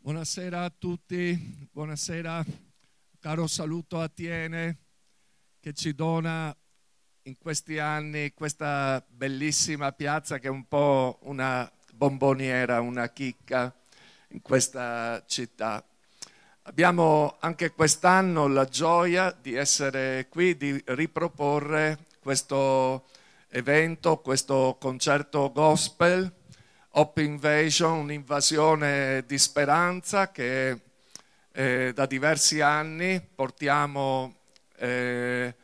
Buonasera a tutti, buonasera, caro saluto a Tiene che ci dona in questi anni questa bellissima piazza che è un po' una bomboniera, una chicca in questa città. Abbiamo anche quest'anno la gioia di essere qui, di riproporre questo evento, questo concerto gospel, Hope Invasion, un'invasione di speranza che eh, da diversi anni portiamo eh,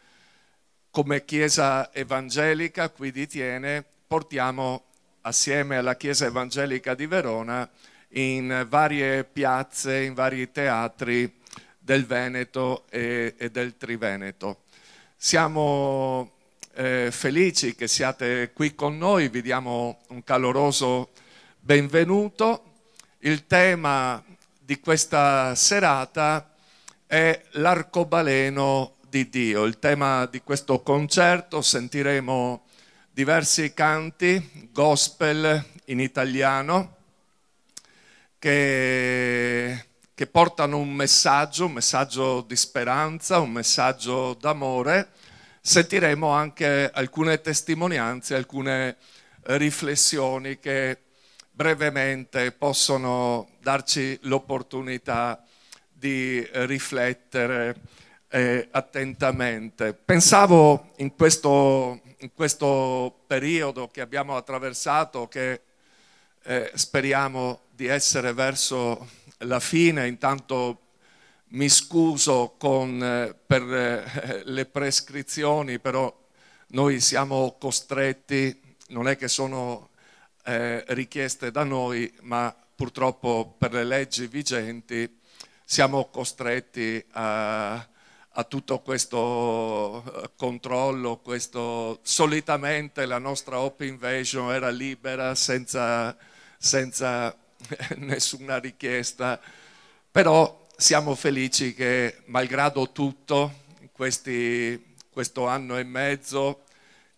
come Chiesa Evangelica qui di Tiene, portiamo assieme alla Chiesa Evangelica di Verona in varie piazze, in vari teatri del Veneto e, e del Triveneto. Siamo eh, felici che siate qui con noi, vi diamo un caloroso benvenuto. Il tema di questa serata è l'arcobaleno di Dio. Il tema di questo concerto sentiremo diversi canti gospel in italiano che, che portano un messaggio, un messaggio di speranza, un messaggio d'amore. Sentiremo anche alcune testimonianze, alcune riflessioni che brevemente possono darci l'opportunità di riflettere eh, attentamente. Pensavo in questo, in questo, periodo che abbiamo attraversato, che eh, speriamo di essere verso la fine, intanto mi scuso con, eh, per eh, le prescrizioni, però noi siamo costretti, non è che sono eh, richieste da noi, ma purtroppo per le leggi vigenti siamo costretti a, a tutto questo eh, controllo, questo, solitamente la nostra Open Invasion era libera senza, senza nessuna richiesta, però siamo felici che malgrado tutto, questi, questo anno e mezzo,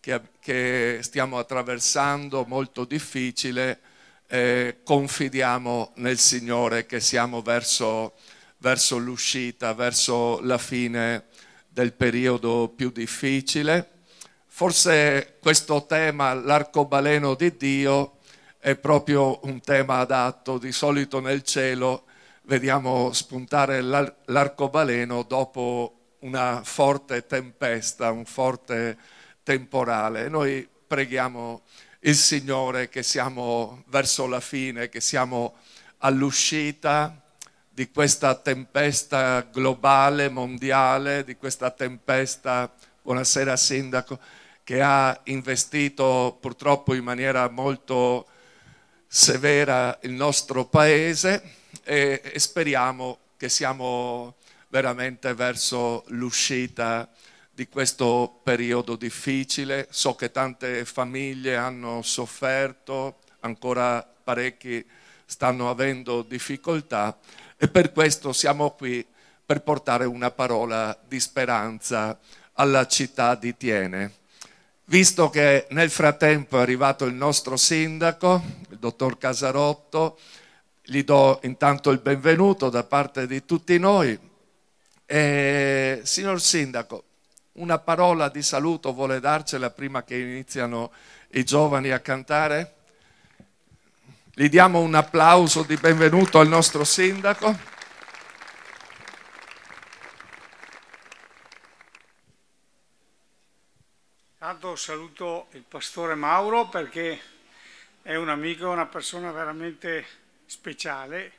che, che stiamo attraversando, molto difficile, eh, confidiamo nel Signore che siamo verso, verso l'uscita, verso la fine del periodo più difficile. Forse questo tema, l'arcobaleno di Dio, è proprio un tema adatto. Di solito nel cielo vediamo spuntare l'arcobaleno dopo una forte tempesta, un forte temporale. Noi preghiamo il Signore che siamo verso la fine, che siamo all'uscita di questa tempesta globale, mondiale, di questa tempesta, buonasera Sindaco, che ha investito purtroppo in maniera molto severa il nostro paese e, e speriamo che siamo veramente verso l'uscita di questo periodo difficile. So che tante famiglie hanno sofferto, ancora parecchi stanno avendo difficoltà e per questo siamo qui per portare una parola di speranza alla città di Tiene. Visto che nel frattempo è arrivato il nostro sindaco, il dottor Casarotto, gli do intanto il benvenuto da parte di tutti noi. E, signor sindaco, una parola di saluto vuole darcela prima che iniziano i giovani a cantare? Gli diamo un applauso di benvenuto al nostro sindaco. Tanto saluto il pastore Mauro perché è un amico, una persona veramente speciale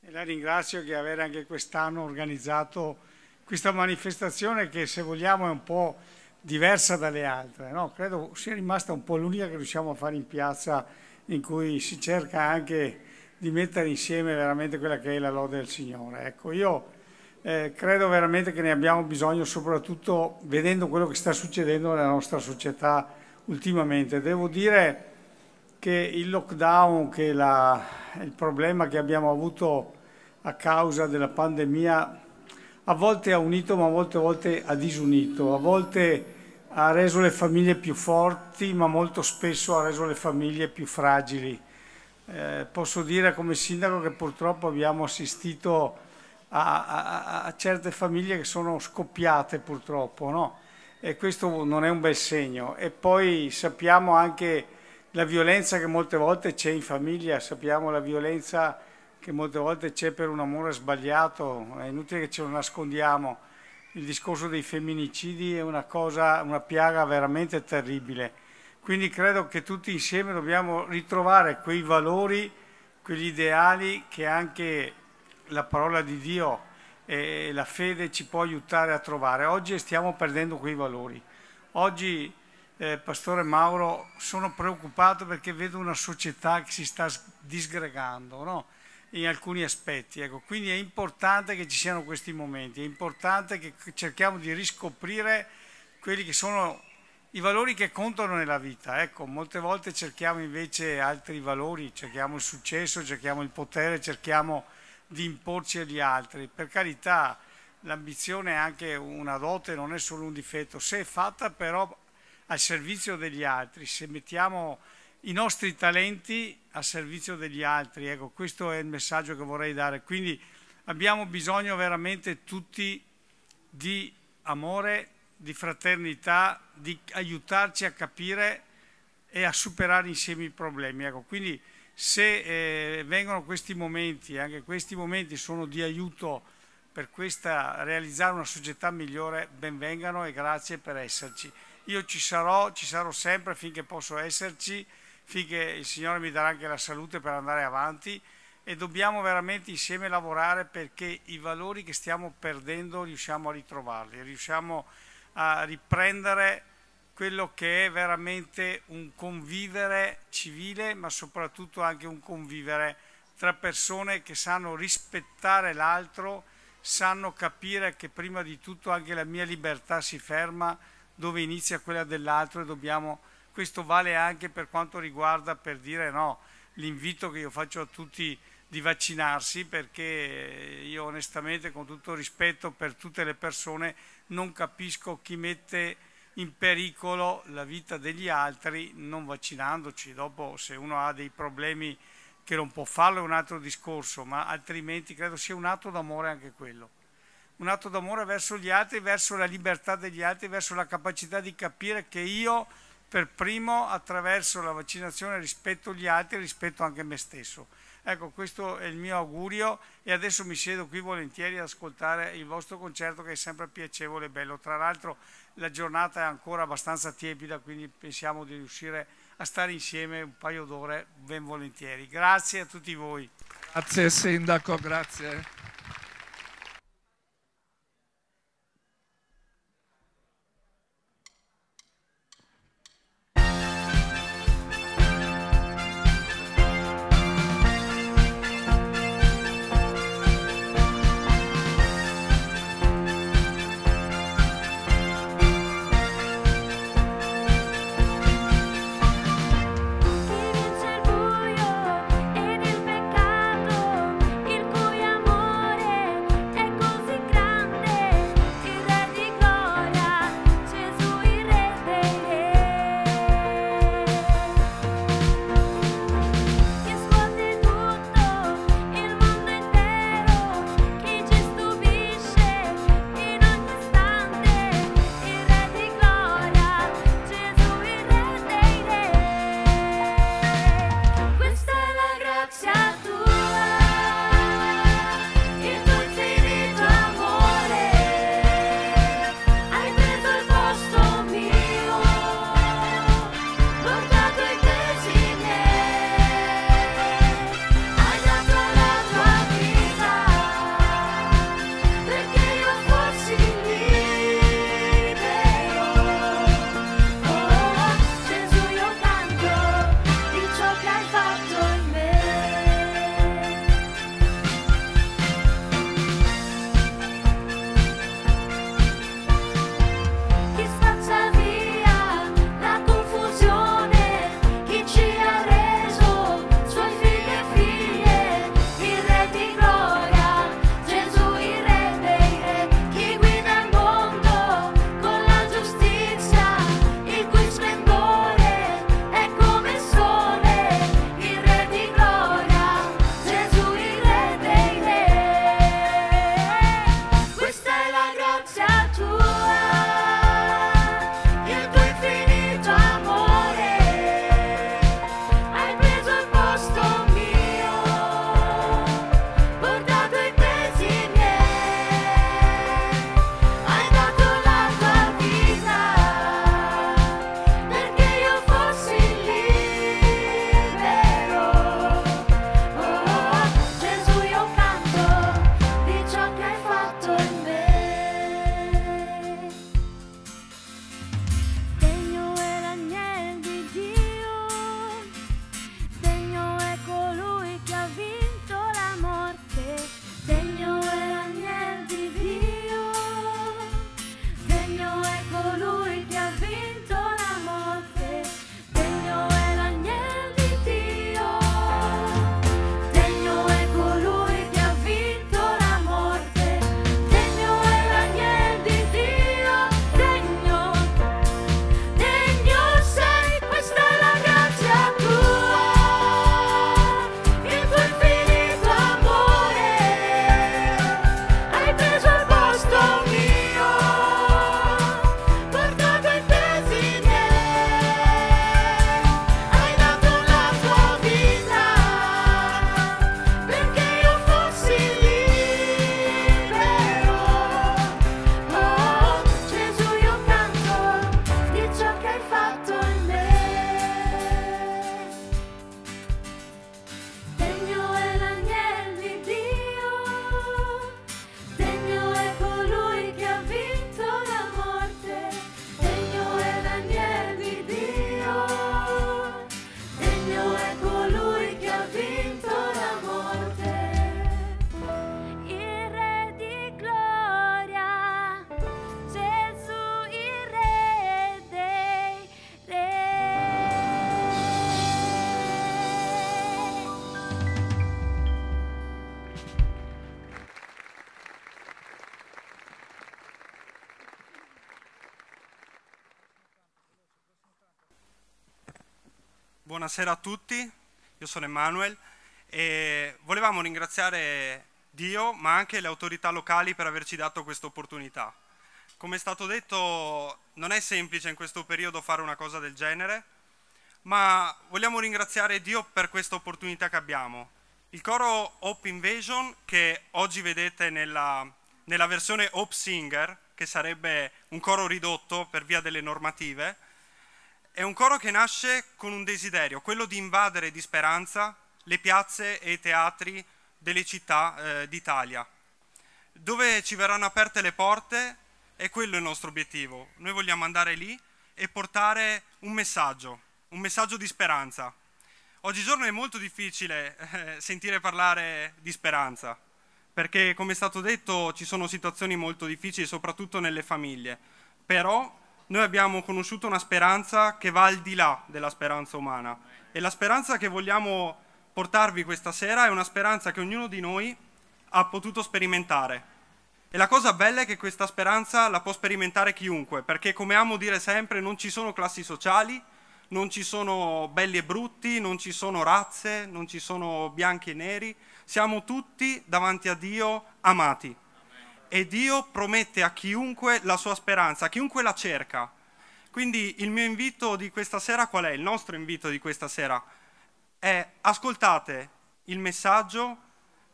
e la ringrazio che aver anche quest'anno organizzato questa manifestazione che se vogliamo è un po' diversa dalle altre, no? credo sia rimasta un po' l'unica che riusciamo a fare in piazza in cui si cerca anche di mettere insieme veramente quella che è la lode del Signore. Ecco, io eh, credo veramente che ne abbiamo bisogno soprattutto vedendo quello che sta succedendo nella nostra società ultimamente. Devo dire che il lockdown, che la, il problema che abbiamo avuto a causa della pandemia a volte ha unito ma molte volte ha disunito, a volte ha reso le famiglie più forti ma molto spesso ha reso le famiglie più fragili. Eh, posso dire come sindaco che purtroppo abbiamo assistito a, a, a, certe famiglie che sono scoppiate purtroppo, no? E questo non è un bel segno. E poi sappiamo anche la violenza che molte volte c'è in famiglia, sappiamo la violenza che molte volte c'è per un amore sbagliato, è inutile che ce lo nascondiamo. Il discorso dei femminicidi è una cosa, una piaga veramente terribile. Quindi credo che tutti insieme dobbiamo ritrovare quei valori, quegli ideali che anche la parola di Dio e la fede ci può aiutare a trovare. Oggi stiamo perdendo quei valori. Oggi, eh, Pastore Mauro, sono preoccupato perché vedo una società che si sta disgregando no? In alcuni aspetti. Ecco. Quindi è importante che ci siano questi momenti, è importante che cerchiamo di riscoprire quelli che sono i valori che contano nella vita. Ecco, molte volte cerchiamo invece altri valori, cerchiamo il successo, cerchiamo il potere, cerchiamo di imporci agli altri. Per carità, l'ambizione è anche una dote, non è solo un difetto, se è fatta però al servizio degli altri, se mettiamo i nostri talenti a servizio degli altri, ecco, questo è il messaggio che vorrei dare. Quindi abbiamo bisogno veramente tutti di amore, di fraternità, di aiutarci a capire e a superare insieme i problemi. Ecco, quindi se eh, vengono questi momenti, anche questi momenti sono di aiuto per questa, realizzare una società migliore, benvengano e grazie per esserci. Io ci sarò, ci sarò sempre finché posso esserci, finché il Signore mi darà anche la salute per andare avanti e dobbiamo veramente insieme lavorare perché i valori che stiamo perdendo riusciamo a ritrovarli, riusciamo a riprendere quello che è veramente un convivere civile, ma soprattutto anche un convivere tra persone che sanno rispettare l'altro, sanno capire che prima di tutto anche la mia libertà si ferma dove inizia quella dell'altro e dobbiamo, questo vale anche per quanto riguarda per dire no, l'invito che io faccio a tutti di vaccinarsi perché io onestamente con tutto rispetto per tutte le persone non capisco chi mette in pericolo la vita degli altri non vaccinandoci. Dopo se uno ha dei problemi che non può farlo è un altro discorso, ma altrimenti credo sia un atto d'amore anche quello. Un atto d'amore verso gli altri, verso la libertà degli altri, verso la capacità di capire che io per primo attraverso la vaccinazione rispetto gli altri, rispetto anche me stesso. Ecco, questo è il mio augurio e adesso mi siedo qui volentieri ad ascoltare il vostro concerto che è sempre piacevole e bello. Tra l'altro la giornata è ancora abbastanza tiepida, quindi pensiamo di riuscire a stare insieme un paio d'ore ben volentieri. Grazie a tutti voi. Grazie Sindaco, grazie. Buonasera a tutti, io sono Emanuel e volevamo ringraziare Dio ma anche le autorità locali per averci dato questa opportunità. Come è stato detto non è semplice in questo periodo fare una cosa del genere, ma vogliamo ringraziare Dio per questa opportunità che abbiamo. Il coro Hope Invasion che oggi vedete nella, nella versione Hope Singer, che sarebbe un coro ridotto per via delle normative, è un coro che nasce con un desiderio, quello di invadere di speranza le piazze e i teatri delle città eh, d'Italia. Dove ci verranno aperte le porte è quello il nostro obiettivo. Noi vogliamo andare lì e portare un messaggio, un messaggio di speranza. Oggigiorno è molto difficile eh, sentire parlare di speranza, perché come è stato detto ci sono situazioni molto difficili, soprattutto nelle famiglie. Però noi abbiamo conosciuto una speranza che va al di là della speranza umana. E la speranza che vogliamo portarvi questa sera è una speranza che ognuno di noi ha potuto sperimentare. E la cosa bella è che questa speranza la può sperimentare chiunque, perché come amo dire sempre non ci sono classi sociali, non ci sono belli e brutti, non ci sono razze, non ci sono bianchi e neri, siamo tutti davanti a Dio amati e Dio promette a chiunque la sua speranza, a chiunque la cerca. Quindi il mio invito di questa sera qual è? Il nostro invito di questa sera è ascoltate il messaggio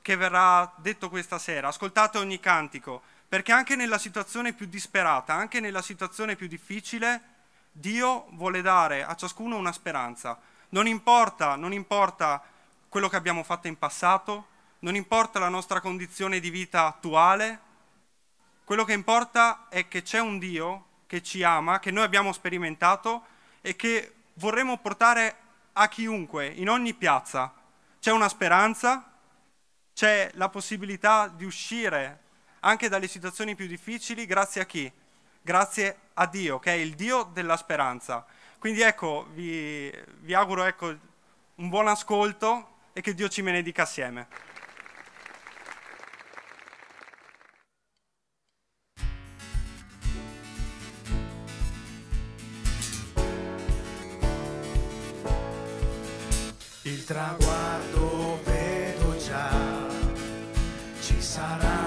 che verrà detto questa sera, ascoltate ogni cantico, perché anche nella situazione più disperata, anche nella situazione più difficile, Dio vuole dare a ciascuno una speranza. Non importa, non importa quello che abbiamo fatto in passato, non importa la nostra condizione di vita attuale, quello che importa è che c'è un Dio che ci ama, che noi abbiamo sperimentato e che vorremmo portare a chiunque, in ogni piazza. C'è una speranza, c'è la possibilità di uscire anche dalle situazioni più difficili grazie a chi? Grazie a Dio, che è il Dio della speranza. Quindi ecco, vi, vi auguro ecco, un buon ascolto e che Dio ci benedica assieme. Il traguardo vedo già, ci saranno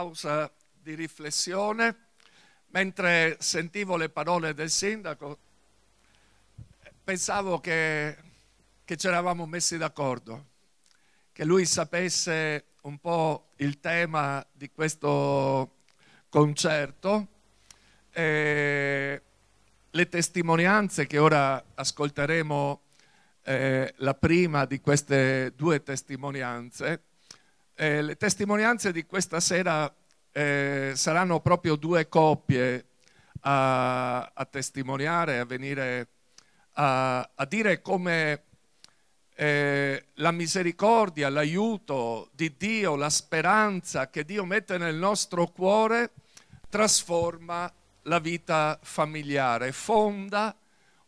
pausa di riflessione. Mentre sentivo le parole del sindaco, pensavo che, che ci eravamo messi d'accordo, che lui sapesse un po' il tema di questo concerto. E le testimonianze che ora ascolteremo, eh, la prima di queste due testimonianze, eh, le testimonianze di questa sera eh, saranno proprio due coppie a, a testimoniare, a venire a, a dire come eh, la misericordia, l'aiuto di Dio, la speranza che Dio mette nel nostro cuore trasforma la vita familiare, fonda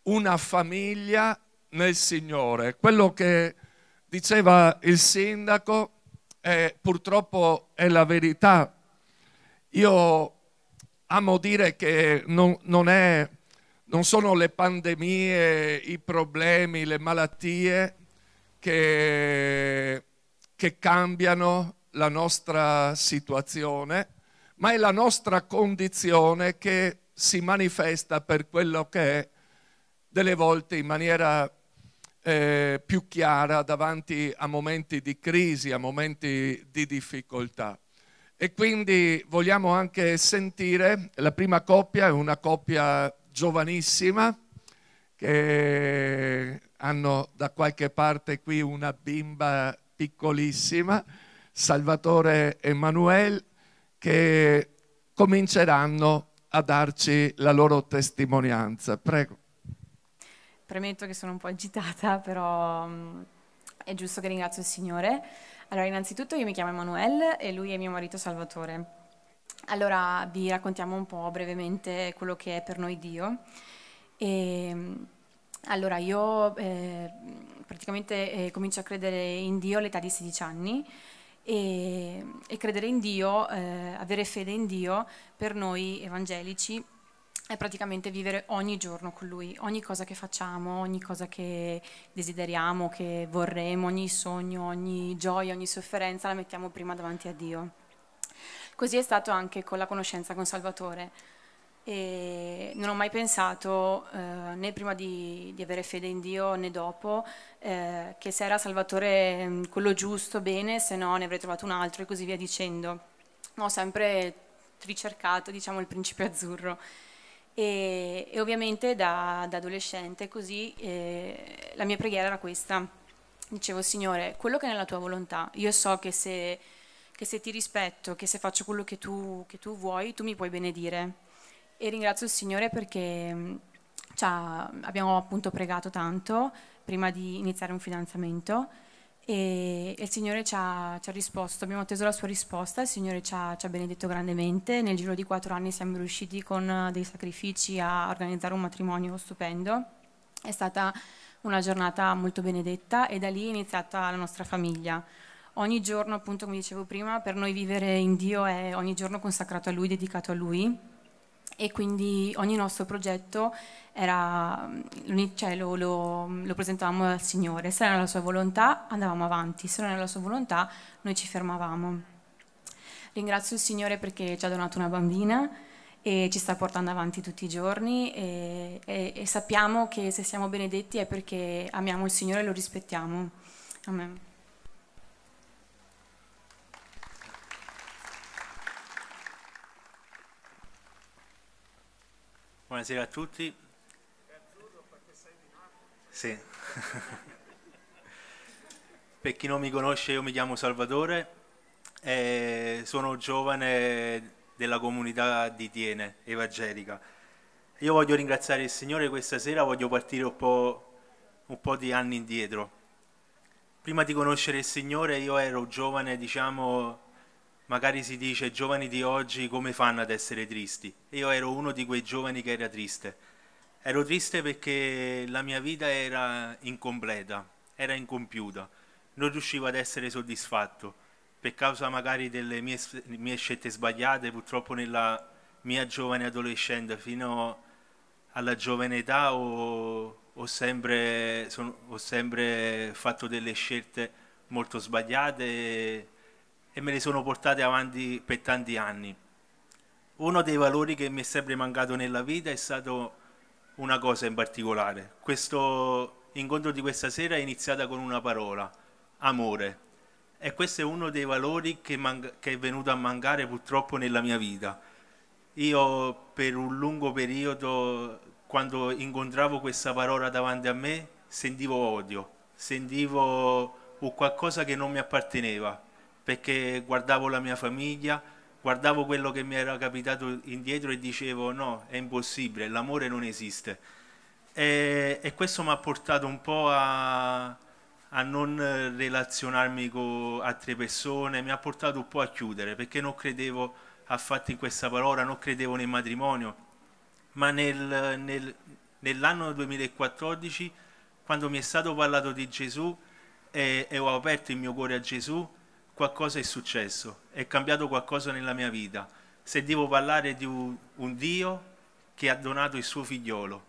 una famiglia nel Signore. Quello che diceva il sindaco è, purtroppo è la verità. Io amo dire che non, non, è, non sono le pandemie, i problemi, le malattie che, che cambiano la nostra situazione, ma è la nostra condizione che si manifesta per quello che è delle volte in maniera eh, più chiara davanti a momenti di crisi, a momenti di difficoltà. E quindi vogliamo anche sentire, la prima coppia è una coppia giovanissima che hanno da qualche parte qui una bimba piccolissima, Salvatore e Emanuele, che cominceranno a darci la loro testimonianza. Prego. Premetto che sono un po' agitata, però um, è giusto che ringrazio il Signore. Allora, innanzitutto io mi chiamo Emanuele e lui è mio marito Salvatore. Allora, vi raccontiamo un po' brevemente quello che è per noi Dio. E, allora, io eh, praticamente eh, comincio a credere in Dio all'età di 16 anni e, e credere in Dio, eh, avere fede in Dio per noi evangelici è praticamente vivere ogni giorno con Lui, ogni cosa che facciamo, ogni cosa che desideriamo, che vorremmo, ogni sogno, ogni gioia, ogni sofferenza la mettiamo prima davanti a Dio. Così è stato anche con la conoscenza con Salvatore e non ho mai pensato, eh, né prima di, di, avere fede in Dio né dopo, eh, che se era Salvatore mm, quello giusto, bene, se no ne avrei trovato un altro e così via dicendo. Ho sempre ricercato diciamo, il principio azzurro. E, e ovviamente da, da, adolescente così eh, la mia preghiera era questa. Dicevo, Signore, quello che è nella tua volontà, io so che se, che se ti rispetto, che se faccio quello che tu, che tu vuoi, tu mi puoi benedire e ringrazio il Signore perché mm, abbiamo appunto pregato tanto prima di iniziare un fidanzamento e, il Signore ci ha, ci ha, risposto, abbiamo atteso la sua risposta, il Signore ci ha, ci ha, benedetto grandemente, nel giro di quattro anni siamo riusciti con dei sacrifici a organizzare un matrimonio stupendo, è stata una giornata molto benedetta e da lì è iniziata la nostra famiglia. Ogni giorno, appunto come dicevo prima, per noi vivere in Dio è ogni giorno consacrato a Lui, dedicato a Lui e quindi ogni nostro progetto era, cioè lo, lo, lo, presentavamo al Signore, se era la sua volontà andavamo avanti, se non era la sua volontà noi ci fermavamo. Ringrazio il Signore perché ci ha donato una bambina e ci sta portando avanti tutti i giorni e, e, e sappiamo che se siamo benedetti è perché amiamo il Signore e lo rispettiamo. Amen. Buonasera a tutti. Sì. per chi non mi conosce, io mi chiamo Salvatore, e sono giovane della comunità di Tiene, evangelica. Io voglio ringraziare il Signore questa sera, voglio partire un po', un po' di anni indietro. Prima di conoscere il Signore io ero giovane, diciamo, magari si dice giovani di oggi come fanno ad essere tristi. Io ero uno di quei giovani che era triste. Ero triste perché la mia vita era incompleta, era incompiuta, non riuscivo ad essere soddisfatto per causa magari delle mie, mie scelte sbagliate, purtroppo nella mia giovane adolescenza fino alla giovane età ho, ho, sempre, sono, ho sempre fatto delle scelte molto sbagliate. E, me le sono portate avanti per tanti anni. Uno dei valori che mi è sempre mancato nella vita è stato una cosa in particolare. Questo incontro di questa sera è iniziata con una parola, amore. E questo è uno dei valori che, che è venuto a mancare purtroppo nella mia vita. Io per un lungo periodo, quando incontravo questa parola davanti a me, sentivo odio, sentivo qualcosa che non mi apparteneva, perché guardavo la mia famiglia, guardavo quello che mi era capitato indietro e dicevo no, è impossibile, l'amore non esiste. E, e questo mi ha portato un po' a, a non relazionarmi con altre persone, mi ha portato un po' a chiudere perché non credevo affatto in questa parola, non credevo nel matrimonio, ma nel, nel, nell'anno 2014, quando mi è stato parlato di Gesù e, e ho aperto il mio cuore a Gesù, qualcosa è successo, è cambiato qualcosa nella mia vita. Sentivo parlare di un, un Dio che ha donato il suo figliolo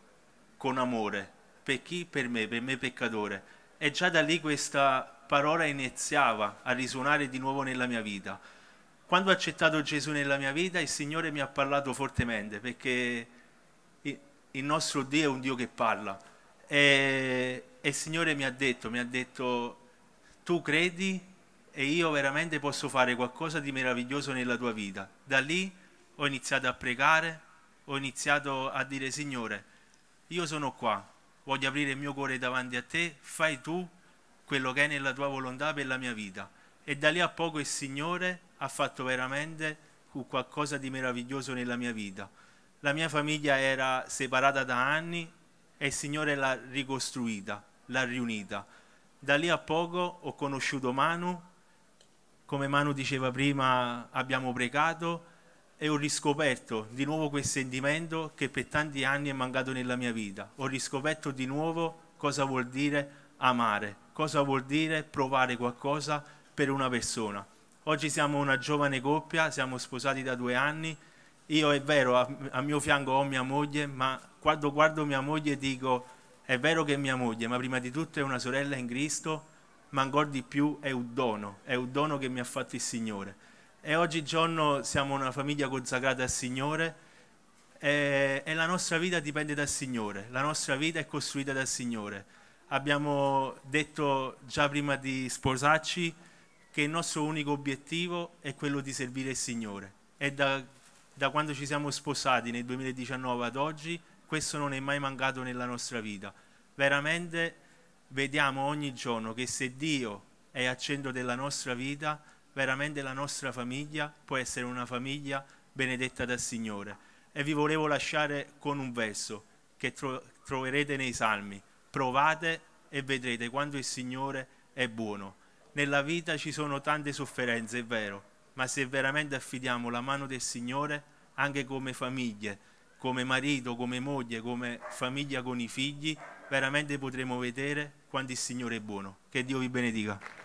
con amore. Per chi? Per me, per me peccatore. E già da lì questa parola iniziava a risuonare di nuovo nella mia vita. Quando ho accettato Gesù nella mia vita, il Signore mi ha parlato fortemente, perché il nostro Dio è un Dio che parla. E, e il Signore mi ha detto, mi ha detto, tu credi e io veramente posso fare qualcosa di meraviglioso nella tua vita. Da lì ho iniziato a pregare, ho iniziato a dire, Signore, io sono qua, voglio aprire il mio cuore davanti a te, fai tu quello che è nella tua volontà per la mia vita. E da lì a poco il Signore ha fatto veramente qualcosa di meraviglioso nella mia vita. La mia famiglia era separata da anni e il Signore l'ha ricostruita, l'ha riunita. Da lì a poco ho conosciuto Manu, come Manu diceva prima abbiamo pregato e ho riscoperto di nuovo quel sentimento che per tanti anni è mancato nella mia vita. Ho riscoperto di nuovo cosa vuol dire amare, cosa vuol dire provare qualcosa per una persona. Oggi siamo una giovane coppia, siamo sposati da due anni. Io è vero, a, a mio fianco ho mia moglie, ma quando guardo mia moglie dico è vero che è mia moglie, ma prima di tutto è una sorella in Cristo, ma ancora di più è un dono, è un dono che mi ha fatto il Signore e oggigiorno siamo una famiglia consacrata al Signore e, e, la nostra vita dipende dal Signore, la nostra vita è costruita dal Signore. Abbiamo detto già prima di sposarci che il nostro unico obiettivo è quello di servire il Signore e da, da quando ci siamo sposati nel 2019 ad oggi questo non è mai mancato nella nostra vita. Veramente vediamo ogni giorno che se Dio è al centro della nostra vita, veramente la nostra famiglia può essere una famiglia benedetta dal Signore. E vi volevo lasciare con un verso che tro- troverete nei Salmi. Provate e vedrete quando il Signore è buono. Nella vita ci sono tante sofferenze, è vero, ma se veramente affidiamo la mano del Signore, anche come famiglie, come marito, come moglie, come famiglia con i figli, veramente potremo vedere quando il Signore è buono. Che Dio vi benedica.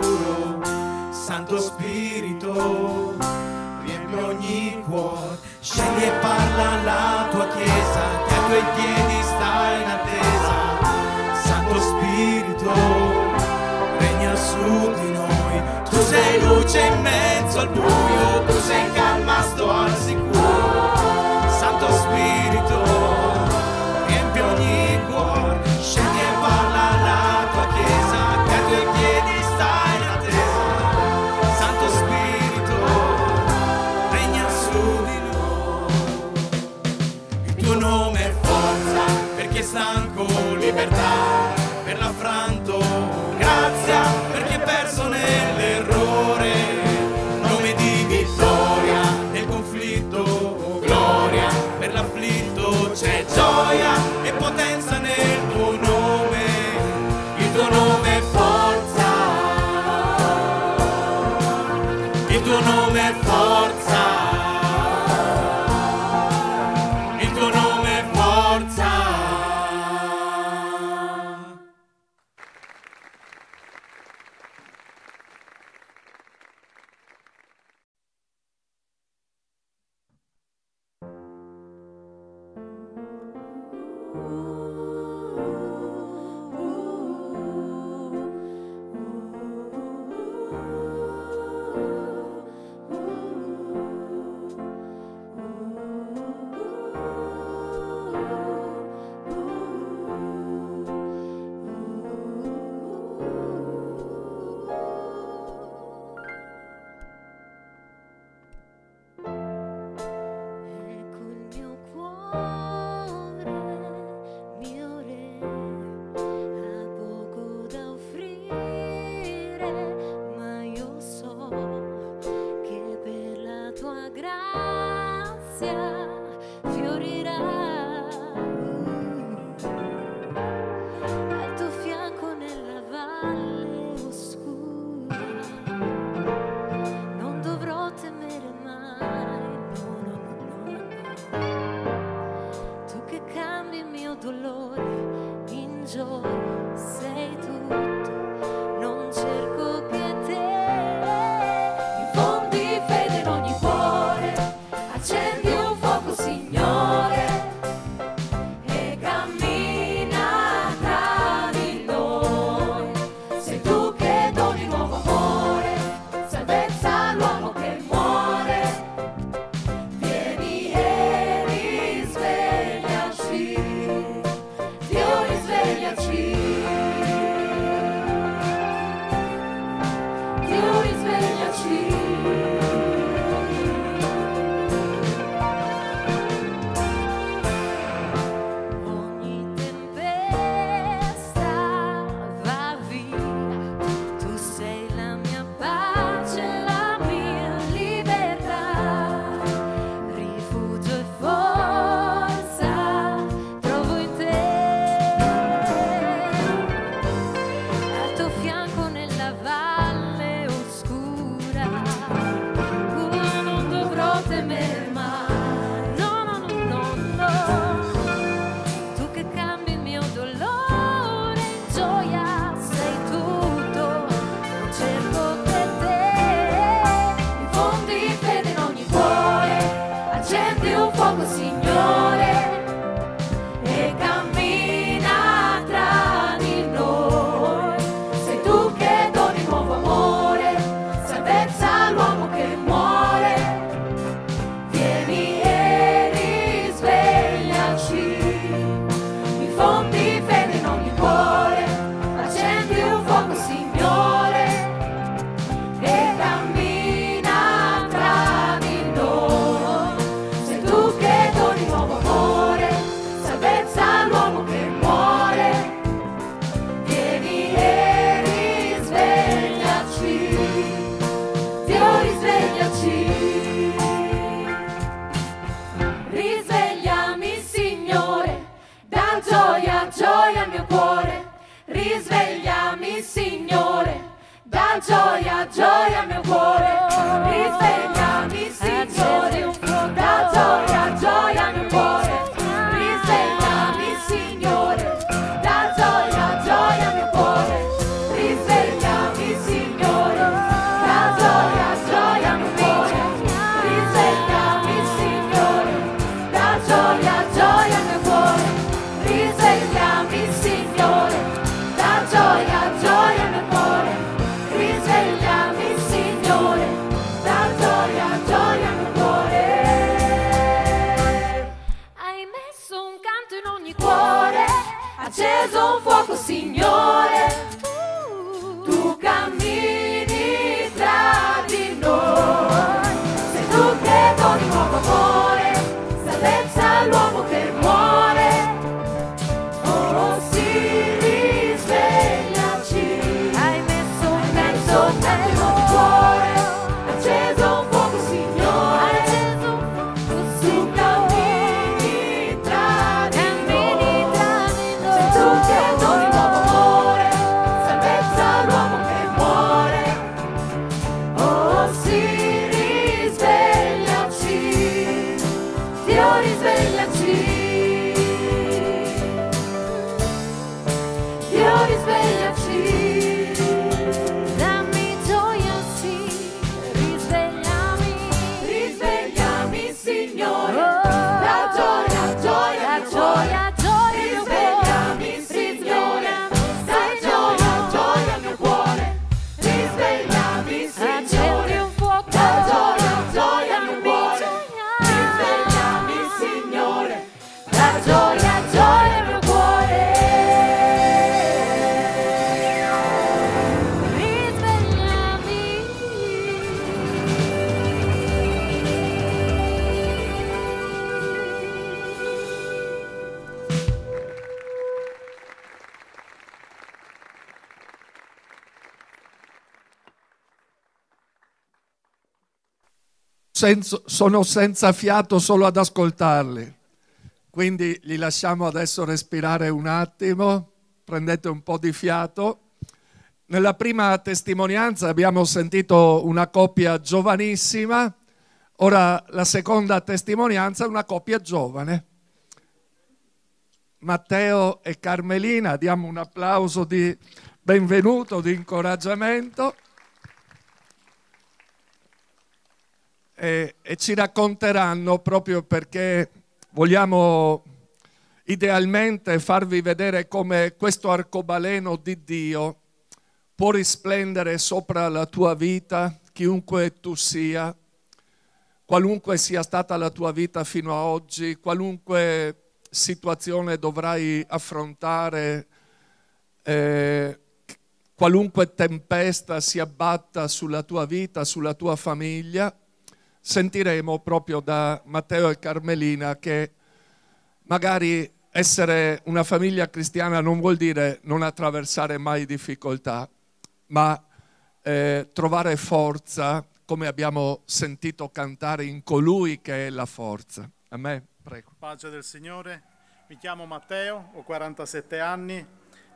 sicuro. Santo Spirito, riempi ogni cuore, scegli e parla alla tua chiesa, che ai tuoi piedi sta in attesa. Santo Spirito, regna su di noi, tu sei luce in mezzo al buio, tu sei senso- sono senza fiato solo ad ascoltarli. Quindi li lasciamo adesso respirare un attimo, prendete un po' di fiato. Nella prima testimonianza abbiamo sentito una coppia giovanissima, ora la seconda testimonianza è una coppia giovane. Matteo e Carmelina, diamo un applauso di benvenuto, di incoraggiamento. E, e ci racconteranno proprio perché vogliamo idealmente farvi vedere come questo arcobaleno di Dio può risplendere sopra la tua vita, chiunque tu sia, qualunque sia stata la tua vita fino a oggi, qualunque situazione dovrai affrontare, eh, qualunque tempesta si abbatta sulla tua vita, sulla tua famiglia, sentiremo proprio da Matteo e Carmelina che magari essere una famiglia cristiana non vuol dire non attraversare mai difficoltà, ma eh, trovare forza, come abbiamo sentito cantare in colui che è la forza. A me, prego. Pace del Signore, mi chiamo Matteo, ho 47 anni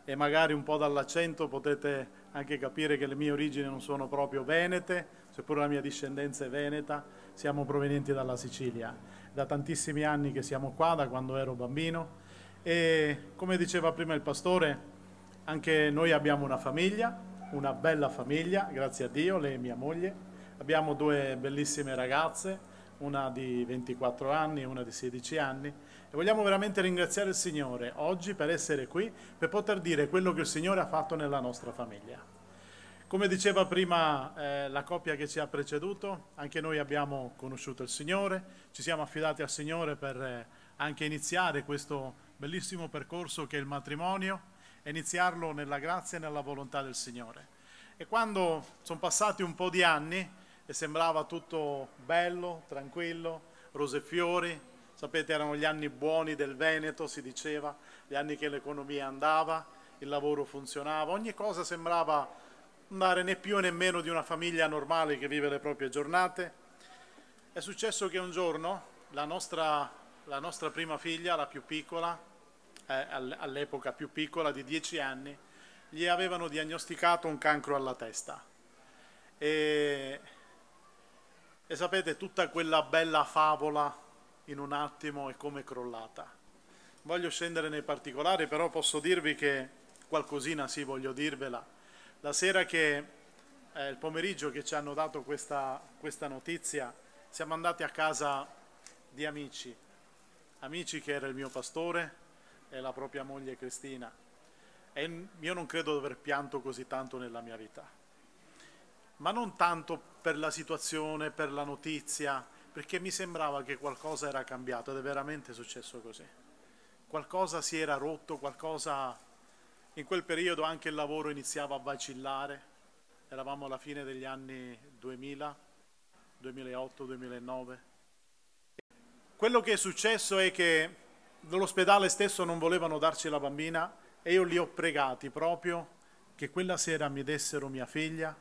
e magari un po' dall'accento potete anche capire che le mie origini non sono proprio venete, seppur la mia discendenza è veneta, siamo provenienti dalla Sicilia. Da tantissimi anni che siamo qua, da quando ero bambino e come diceva prima il pastore, anche noi abbiamo una famiglia, una bella famiglia, grazie a Dio, lei e mia moglie. Abbiamo due bellissime ragazze, una di 24 anni e una di 16 anni e vogliamo veramente ringraziare il Signore oggi per essere qui, per poter dire quello che il Signore ha fatto nella nostra famiglia. Come diceva prima eh, la coppia che ci ha preceduto, anche noi abbiamo conosciuto il Signore, ci siamo affidati al Signore per eh, anche iniziare questo bellissimo percorso che è il matrimonio iniziarlo nella grazia e nella volontà del Signore. E quando sono passati un po' di anni e sembrava tutto bello, tranquillo, rose e fiori, sapete erano gli anni buoni del Veneto, si diceva, gli anni che l'economia andava, il lavoro funzionava, ogni cosa sembrava andare né più né meno di una famiglia normale che vive le proprie giornate. È successo che un giorno la nostra, la nostra prima figlia, la più piccola, eh, all'epoca più piccola di 10 anni, gli avevano diagnosticato un cancro alla testa. E, e sapete, tutta quella bella favola in un attimo è come crollata. Voglio scendere nei particolari, però posso dirvi che qualcosina sì, voglio dirvela. La sera che, eh, il pomeriggio che ci hanno dato questa, questa notizia, siamo andati a casa di amici, amici che era il mio pastore e la propria moglie Cristina. E io non credo di aver pianto così tanto nella mia vita, ma non tanto per la situazione, per la notizia, perché mi sembrava che qualcosa era cambiato ed è veramente successo così. Qualcosa si era rotto, qualcosa... In quel periodo anche il lavoro iniziava a vacillare, eravamo alla fine degli anni 2000, 2008, 2009. Quello che è successo è che dall'ospedale stesso non volevano darci la bambina e io li ho pregati proprio che quella sera mi dessero mia figlia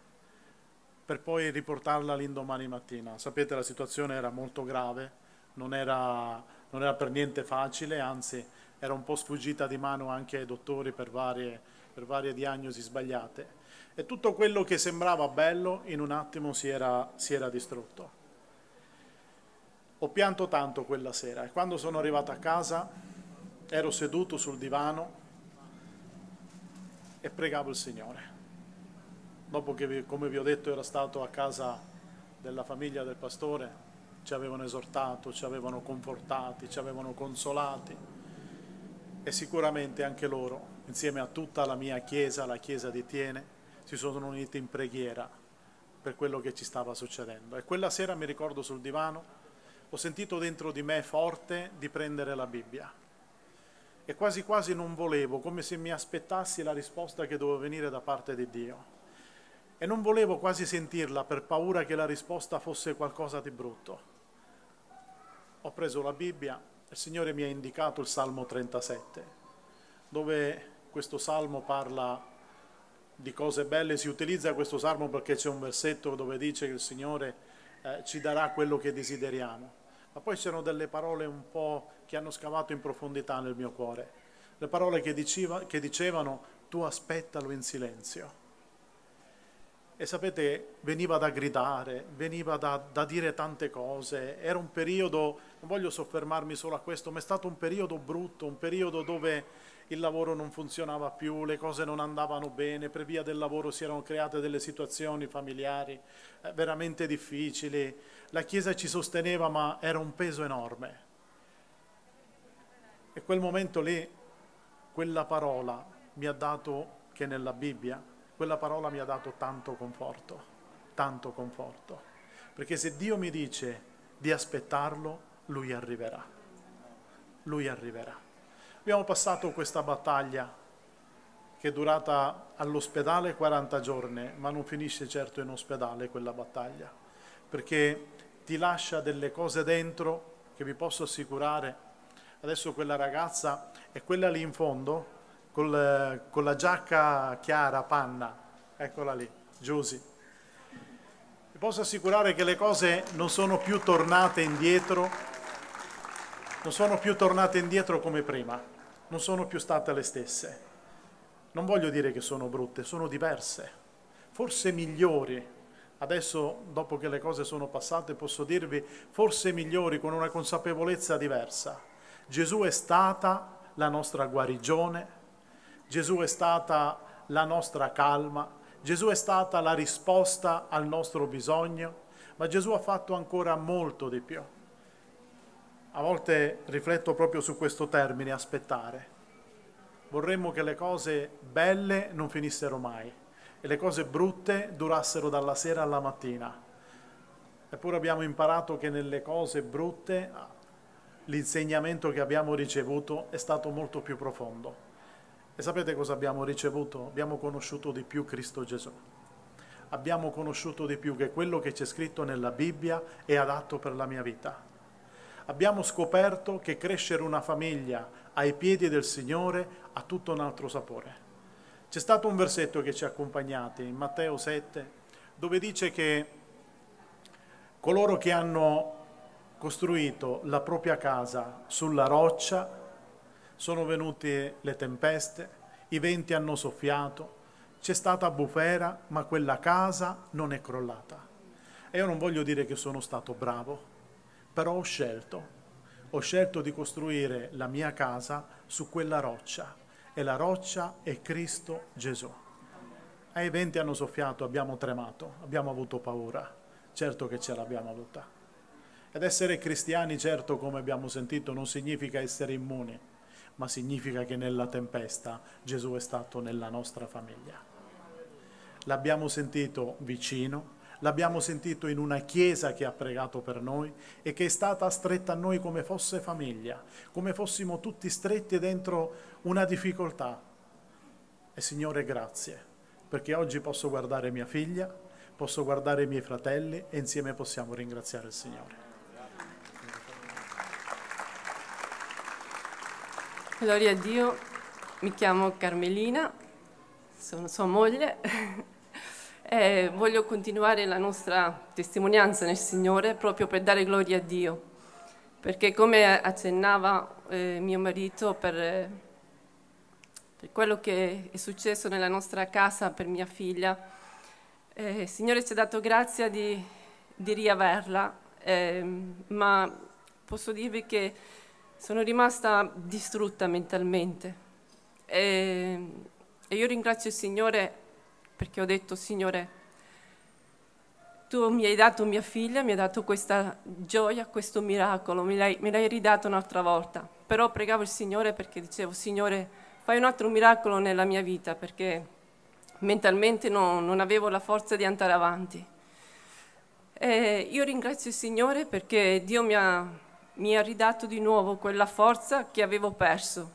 per poi riportarla l'indomani mattina. Sapete la situazione era molto grave, non era, non era per niente facile, anzi era un po' sfuggita di mano anche ai dottori per varie, per varie diagnosi sbagliate. E tutto quello che sembrava bello in un attimo si era, si era distrutto. Ho pianto tanto quella sera e quando sono arrivato a casa ero seduto sul divano e pregavo il Signore. Dopo che, come vi ho detto, ero stato a casa della famiglia del pastore, ci avevano esortato, ci avevano confortati, ci avevano consolati e sicuramente anche loro, insieme a tutta la mia chiesa, la chiesa di Tiene, si sono uniti in preghiera per quello che ci stava succedendo. E quella sera mi ricordo sul divano, ho sentito dentro di me forte di prendere la Bibbia e quasi quasi non volevo, come se mi aspettassi la risposta che doveva venire da parte di Dio. E non volevo quasi sentirla per paura che la risposta fosse qualcosa di brutto. Ho preso la Bibbia, il Signore mi ha indicato il Salmo 37, dove questo salmo parla di cose belle, si utilizza questo salmo perché c'è un versetto dove dice che il Signore eh, ci darà quello che desideriamo. Ma poi c'erano delle parole un po' che hanno scavato in profondità nel mio cuore, le parole che, diceva, che dicevano tu aspettalo in silenzio. E sapete, veniva da gridare, veniva da, da, dire tante cose, era un periodo, non voglio soffermarmi solo a questo, ma è stato un periodo brutto, un periodo dove il lavoro non funzionava più, le cose non andavano bene, per via del lavoro si erano create delle situazioni familiari eh, veramente difficili, la Chiesa ci sosteneva ma era un peso enorme. E quel momento lì, quella parola mi ha dato che nella Bibbia quella parola mi ha dato tanto conforto, tanto conforto. Perché se Dio mi dice di aspettarlo, Lui arriverà. Lui arriverà. Abbiamo passato questa battaglia che è durata all'ospedale 40 giorni, ma non finisce certo in ospedale quella battaglia, perché ti lascia delle cose dentro che vi posso assicurare. Adesso quella ragazza è quella lì in fondo, col, con la giacca chiara, panna, eccola lì, Giusy. Vi posso assicurare che le cose non sono più tornate indietro, non sono più tornate indietro come prima, non sono più state le stesse. Non voglio dire che sono brutte, sono diverse, forse migliori. Adesso, dopo che le cose sono passate, posso dirvi forse migliori con una consapevolezza diversa. Gesù è stata la nostra guarigione, Gesù è stata la nostra calma, Gesù è stata la risposta al nostro bisogno, ma Gesù ha fatto ancora molto di più. A volte rifletto proprio su questo termine, aspettare. Vorremmo che le cose belle non finissero mai e le cose brutte durassero dalla sera alla mattina. Eppure abbiamo imparato che nelle cose brutte l'insegnamento che abbiamo ricevuto è stato molto più profondo. E sapete cosa abbiamo ricevuto? Abbiamo conosciuto di più Cristo Gesù. Abbiamo conosciuto di più che quello che c'è scritto nella Bibbia è adatto per la mia vita. Abbiamo scoperto che crescere una famiglia ai piedi del Signore ha tutto un altro sapore. C'è stato un versetto che ci ha accompagnati in Matteo 7, dove dice che coloro che hanno costruito la propria casa sulla roccia sono venute le tempeste, i venti hanno soffiato, c'è stata bufera, ma quella casa non è crollata. E io non voglio dire che sono stato bravo, però ho scelto, ho scelto di costruire la mia casa su quella roccia e la roccia è Cristo Gesù. E i venti hanno soffiato, abbiamo tremato, abbiamo avuto paura, certo che ce l'abbiamo avuta. Ed essere cristiani, certo, come abbiamo sentito, non significa essere immuni, ma significa che nella tempesta Gesù è stato nella nostra famiglia. L'abbiamo sentito vicino, l'abbiamo sentito in una chiesa che ha pregato per noi e che è stata stretta a noi come fosse famiglia, come fossimo tutti stretti dentro una difficoltà. E Signore grazie, perché oggi posso guardare mia figlia, posso guardare i miei fratelli e insieme possiamo ringraziare il Signore. Gloria a Dio, mi chiamo Carmelina, sono sua moglie e voglio continuare la nostra testimonianza nel Signore proprio per dare gloria a Dio, perché come accennava eh, mio marito per, per, quello che è successo nella nostra casa per mia figlia, eh, il Signore ci ha dato grazia di, di riaverla, eh, ma posso dirvi che sono rimasta distrutta mentalmente. E, e io ringrazio il Signore perché ho detto Signore tu mi hai dato mia figlia, mi hai dato questa gioia, questo miracolo, me l'hai, me l'hai ridato un'altra volta. Però pregavo il Signore perché dicevo, Signore, fai un altro miracolo nella mia vita perché mentalmente no, non avevo la forza di andare avanti. E io ringrazio il Signore perché Dio mi ha, mi ha ridato di nuovo quella forza che avevo perso.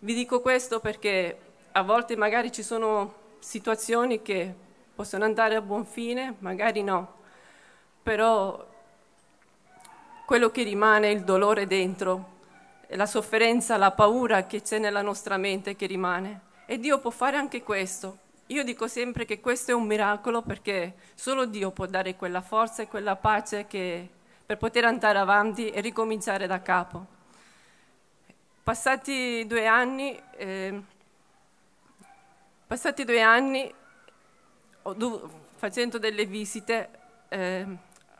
Vi dico questo perché a volte magari ci sono situazioni che possono andare a buon fine, magari no, però quello che rimane è il dolore dentro, la sofferenza, la paura che c'è nella nostra mente che rimane. E Dio può fare anche questo, Io dico sempre che questo è un miracolo perché solo Dio può dare quella forza e quella pace che, per poter andare avanti e ricominciare da capo. Passati due anni, eh, passati due anni facendo delle visite, eh,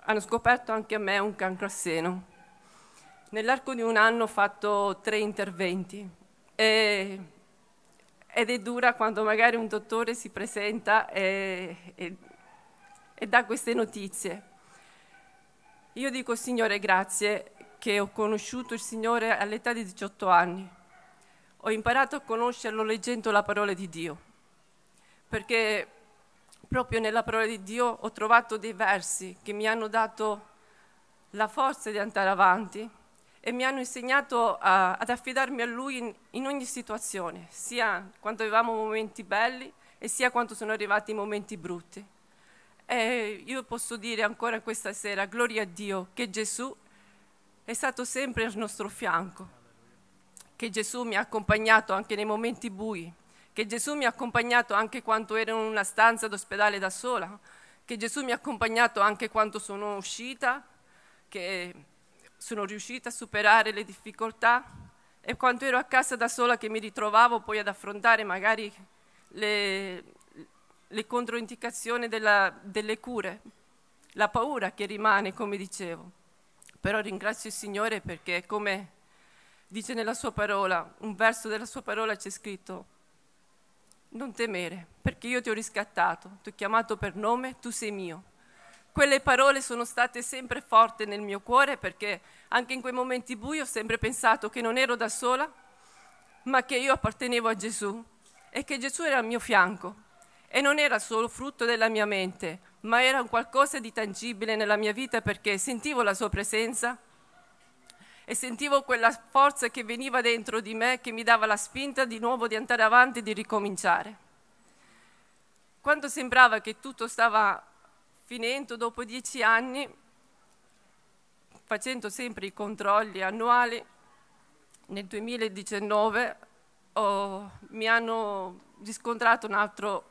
hanno scoperto anche a me un cancro al seno. Nell'arco di un anno ho fatto tre interventi e, ed è dura quando magari un dottore si presenta e, e, e dà queste notizie. Io dico Signore grazie che ho conosciuto il Signore all'età di 18 anni. Ho imparato a conoscerlo leggendo la parola di Dio, perché proprio nella parola di Dio ho trovato dei versi che mi hanno dato la forza di andare avanti e mi hanno insegnato a- ad affidarmi a Lui in, in ogni situazione, sia quando avevamo momenti belli e sia quando sono arrivati i momenti brutti. E io posso dire ancora questa sera, gloria a Dio, che Gesù è stato sempre al nostro fianco, che Gesù mi ha accompagnato anche nei momenti bui, che Gesù mi ha accompagnato anche quando ero in una stanza d'ospedale da sola, che Gesù mi ha accompagnato anche quando sono uscita, che sono riuscita a superare le difficoltà. E quando ero a casa da sola che mi ritrovavo poi ad affrontare magari le, le controindicazioni della- delle cure, la paura che rimane, come dicevo. Però ringrazio il Signore perché, come dice nella sua parola, un verso della sua parola c'è scritto, non temere, perché io ti ho riscattato, ti ho chiamato per nome, tu sei mio. Quelle parole sono state sempre forti nel mio cuore perché anche in quei momenti bui ho sempre pensato che non ero da sola, ma che io appartenevo a Gesù e che Gesù era al mio fianco. E non era solo frutto della mia mente, ma era un qualcosa di tangibile nella mia vita perché sentivo la sua presenza e sentivo quella forza che veniva dentro di me che mi dava la spinta di nuovo di andare avanti e di ricominciare. Quando sembrava che tutto stava finendo dopo dieci anni, facendo sempre i controlli annuali, nel 2019 ho- mi hanno riscontrato un altro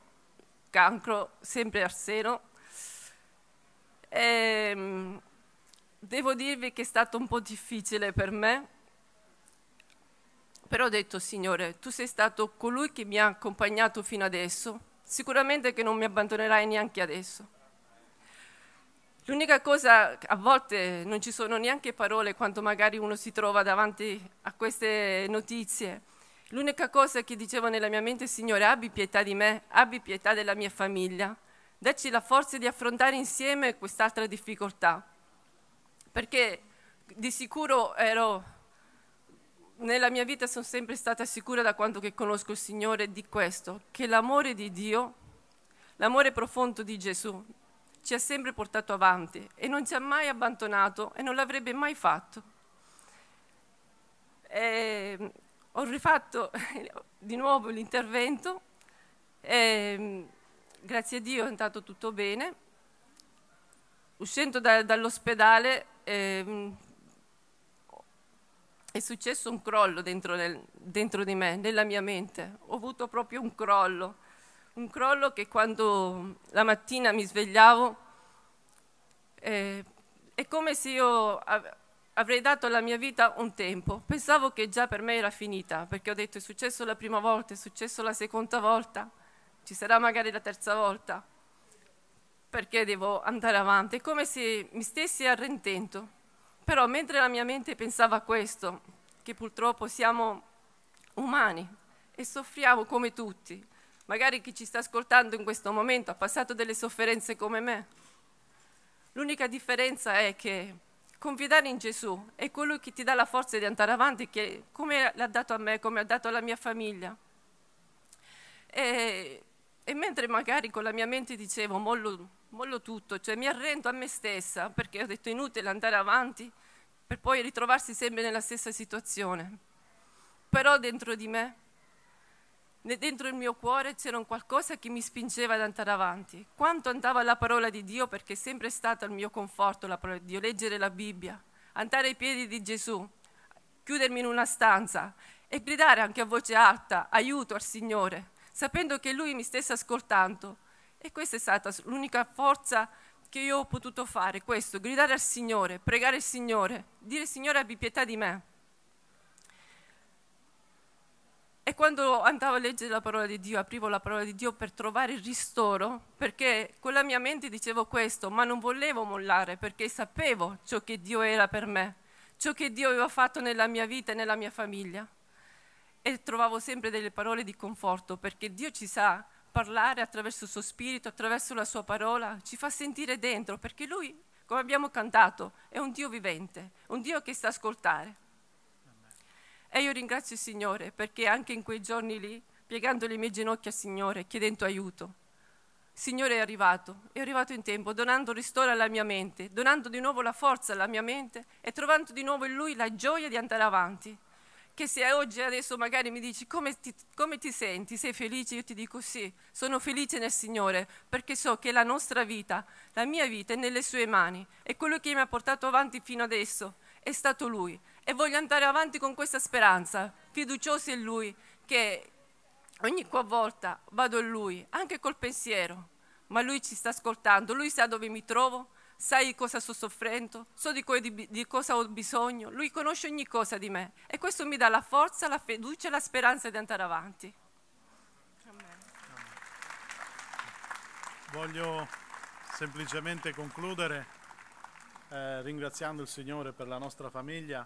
cancro, sempre al seno. Ehm, devo dirvi che è stato un po' difficile per me, però ho detto, Signore, tu sei stato colui che mi ha accompagnato fino adesso, sicuramente che non mi abbandonerai neanche adesso. L'unica cosa, a volte non ci sono neanche parole quando magari uno si trova davanti a queste notizie. L'unica cosa che dicevo nella mia mente, Signore, abbi pietà di me, abbi pietà della mia famiglia, dacci la forza di affrontare insieme quest'altra difficoltà. Perché di sicuro ero, nella mia vita sono sempre stata sicura da quando che conosco il Signore di questo, che l'amore di Dio, l'amore profondo di Gesù, ci ha sempre portato avanti e non ci ha mai abbandonato e non l'avrebbe mai fatto. E ho rifatto di nuovo l'intervento e grazie a Dio è andato tutto bene. Uscendo da- dall'ospedale ehm, è successo un crollo dentro, nel- dentro di me, nella mia mente. Ho avuto proprio un crollo, un crollo che quando la mattina mi svegliavo eh, è come se io av- avrei dato alla mia vita un tempo. Pensavo che già per me era finita, perché ho detto è successo la prima volta, è successo la seconda volta, ci sarà magari la terza volta, perché devo andare avanti. È come se mi stessi arrendendo. Però mentre la mia mente pensava a questo, che purtroppo siamo umani e soffriamo come tutti, magari chi ci sta ascoltando in questo momento ha passato delle sofferenze come me, L'unica differenza è che confidare in Gesù è colui che ti dà la forza di andare avanti, che, come l'ha dato a me, come ha dato alla mia famiglia. E, e mentre magari con la mia mente dicevo mollo, mollo tutto, cioè mi arrendo a me stessa perché ho detto inutile andare avanti per poi ritrovarsi sempre nella stessa situazione. Però dentro di me dentro il mio cuore c'era un qualcosa che mi spingeva ad andare avanti. Quanto andava la parola di Dio, perché è sempre stata il mio conforto la parola di Dio, leggere la Bibbia, andare ai piedi di Gesù, chiudermi in una stanza e gridare anche a voce alta aiuto al Signore, sapendo che Lui mi stesse ascoltando. E questa è stata l'unica forza che io ho potuto fare, questo, gridare al Signore, pregare il Signore, dire Signore abbi pietà di me. E quando andavo a leggere la parola di Dio, aprivo la parola di Dio per trovare il ristoro, perché con la mia mente dicevo questo, ma non volevo mollare perché sapevo ciò che Dio era per me, ciò che Dio aveva fatto nella mia vita e nella mia famiglia. E trovavo sempre delle parole di conforto, perché Dio ci sa parlare attraverso il suo spirito, attraverso la sua parola, ci fa sentire dentro, perché Lui, come abbiamo cantato, è un Dio vivente, un Dio che sta ascoltare. E io ringrazio il Signore perché anche in quei giorni lì, piegando le mie ginocchia al Signore, chiedendo aiuto, Signore è arrivato, è arrivato in tempo, donando ristoro alla mia mente, donando di nuovo la forza alla mia mente e trovando di nuovo in Lui la gioia di andare avanti. Che se oggi adesso magari mi dici come ti, come ti senti, sei felice, io ti dico sì, sono felice nel Signore perché so che la nostra vita, la mia vita è nelle sue mani. E quello che mi ha portato avanti fino adesso. È stato Lui. E voglio andare avanti con questa speranza, fiduciosi in Lui, che ogni volta vado in Lui, anche col pensiero, ma Lui ci sta ascoltando, Lui sa dove mi trovo, sa di cosa sto soffrendo, so di, di- di cosa ho bisogno, Lui conosce ogni cosa di me e questo mi dà la forza, la fiducia e la speranza di andare avanti. Voglio semplicemente concludere eh, ringraziando il Signore per la nostra famiglia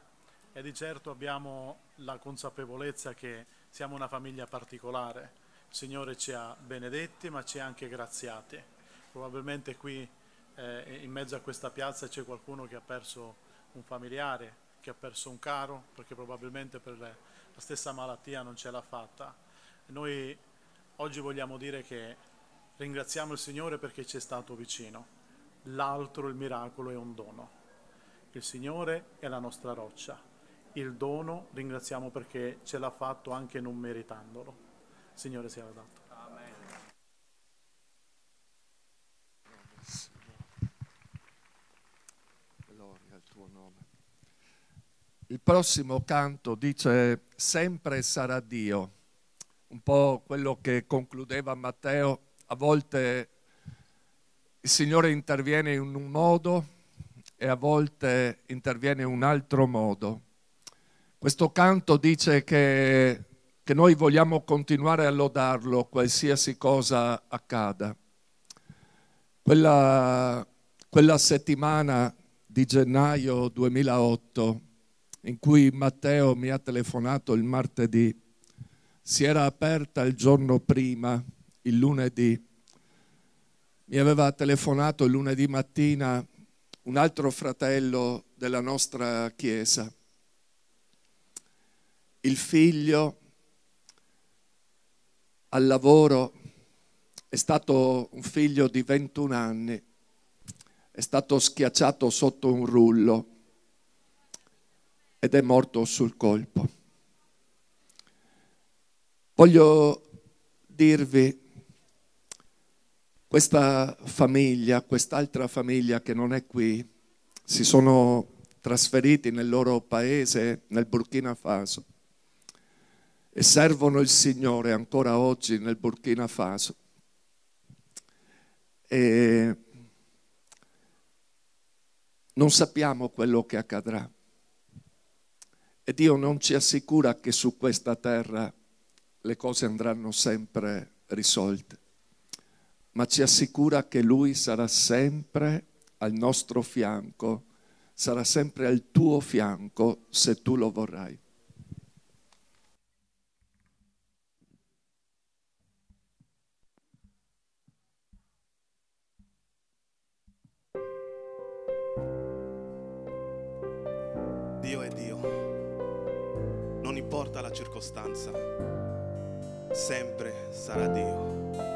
e di certo abbiamo la consapevolezza che siamo una famiglia particolare. Il Signore ci ha benedetti ma ci ha anche graziati. Probabilmente qui eh, in mezzo a questa piazza c'è qualcuno che ha perso un familiare, che ha perso un caro, perché probabilmente per la stessa malattia non ce l'ha fatta. Noi oggi vogliamo dire che ringraziamo il Signore perché ci è stato vicino. L'altro, il miracolo, è un dono. Il Signore è la nostra roccia. Il dono ringraziamo perché ce l'ha fatto anche non meritandolo. Signore sia lodato. Tuo nome. Il prossimo canto dice sempre sarà Dio, un po' quello che concludeva Matteo, a volte il Signore interviene in un modo e a volte interviene in un altro modo. Questo canto dice che, che noi vogliamo continuare a lodarlo qualsiasi cosa accada. Quella, quella settimana di gennaio 2008 in cui Matteo mi ha telefonato il martedì, si era aperta il giorno prima, il lunedì. Mi aveva telefonato il lunedì mattina un altro fratello della nostra chiesa. Il figlio al lavoro è stato un figlio di 21 anni, è stato schiacciato sotto un rullo ed è morto sul colpo. Voglio dirvi, questa famiglia, quest'altra famiglia che non è qui, si sono trasferiti nel loro paese, nel Burkina Faso, e servono il Signore ancora oggi nel Burkina Faso. E non sappiamo quello che accadrà. E Dio non ci assicura che su questa terra le cose andranno sempre risolte, ma ci assicura che Lui sarà sempre al nostro fianco, sarà sempre al tuo fianco se tu lo vorrai. Dio è Dio, non importa la circostanza, sempre sarà Dio.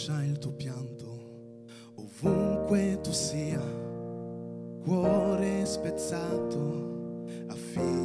Lascia il tuo pianto. Ovunque tu sia, cuore spezzato, affidati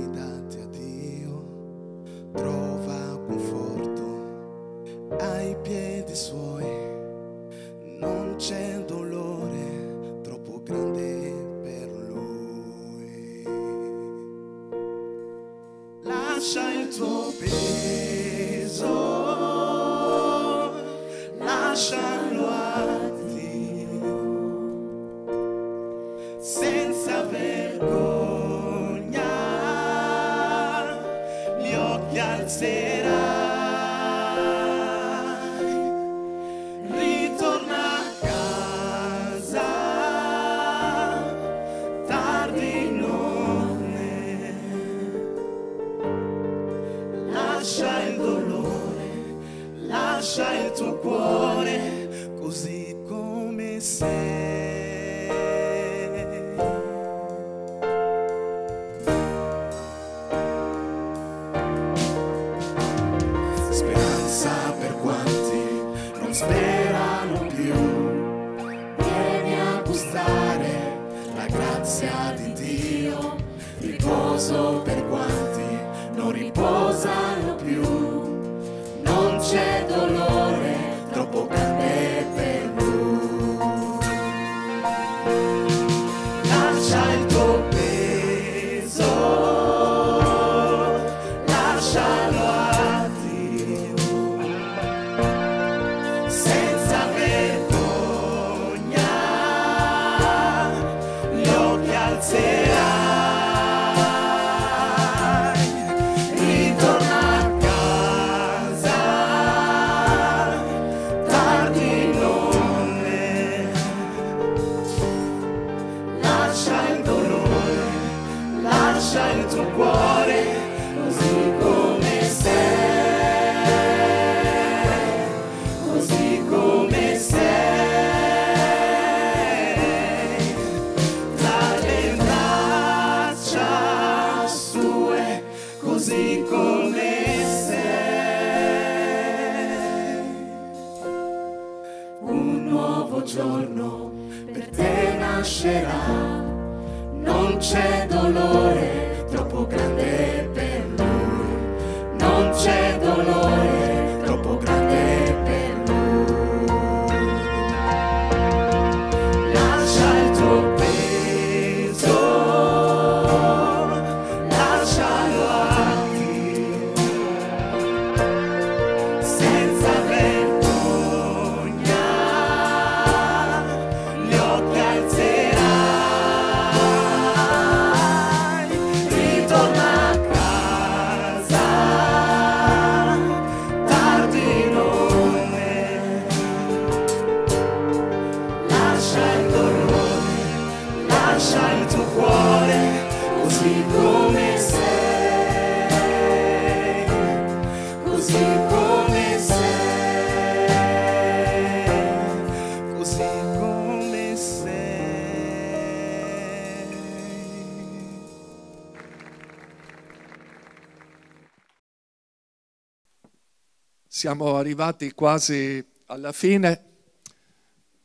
Siamo arrivati quasi alla fine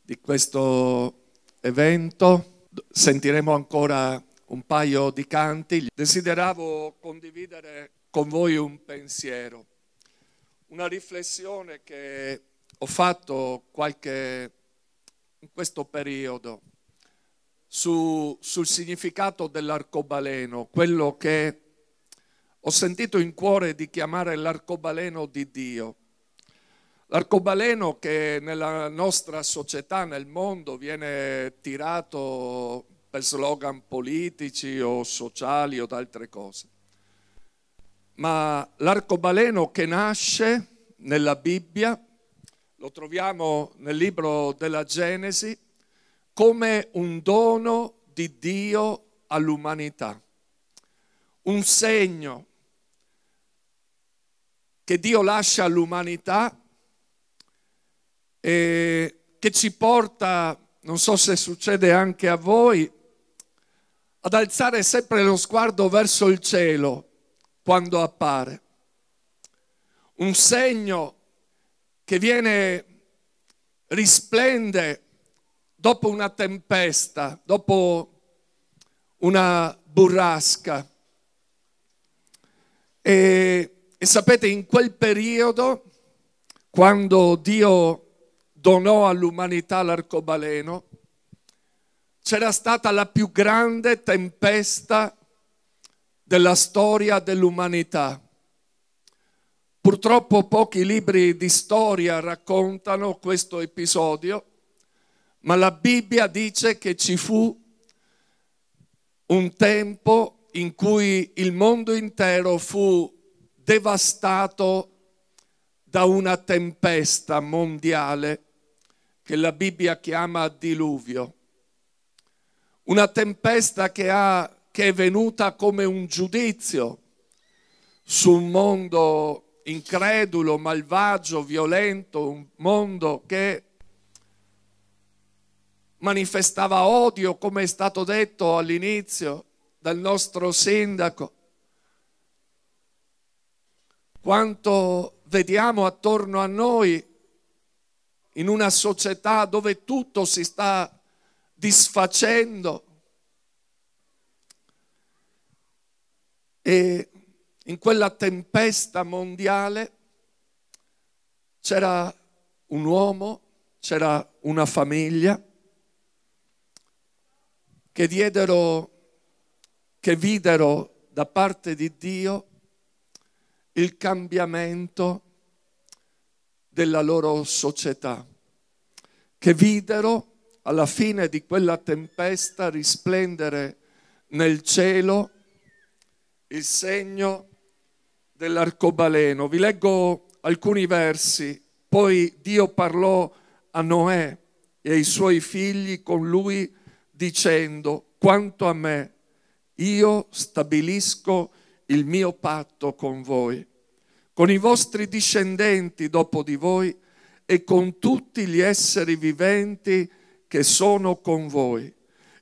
di questo evento. Sentiremo ancora un paio di canti. Desideravo condividere con voi un pensiero, una riflessione che ho fatto qualche in questo periodo su- sul significato dell'arcobaleno, quello che ho sentito in cuore di chiamare l'arcobaleno di Dio. L'arcobaleno che nella nostra società, nel mondo, viene tirato per slogan politici o sociali o altre cose. Ma l'arcobaleno che nasce nella Bibbia, lo troviamo nel libro della Genesi, come un dono di Dio all'umanità, un segno che Dio lascia all'umanità e che ci porta, non so se succede anche a voi, ad alzare sempre lo sguardo verso il cielo quando appare. Un segno che viene risplende dopo una tempesta, dopo una burrasca. E, e sapete, in quel periodo, quando Dio donò all'umanità l'arcobaleno, c'era stata la più grande tempesta della storia dell'umanità. Purtroppo pochi libri di storia raccontano questo episodio, ma la Bibbia dice che ci fu un tempo in cui il mondo intero fu devastato da una tempesta mondiale che la Bibbia chiama diluvio. Una tempesta che, ha, che è venuta come un giudizio su un mondo incredulo, malvagio, violento, un mondo che manifestava odio, come è stato detto all'inizio dal nostro sindaco. Quanto vediamo attorno a noi in una società dove tutto si sta disfacendo. E in quella tempesta mondiale c'era un uomo, c'era una famiglia che diedero, che videro da parte di Dio il cambiamento della loro società, che videro alla fine di quella tempesta risplendere nel cielo il segno dell'arcobaleno. Vi leggo alcuni versi. Poi Dio parlò a Noè e ai suoi figli con lui dicendo, quanto a me, io stabilisco il mio patto con voi, con i vostri discendenti dopo di voi e con tutti gli esseri viventi che sono con voi.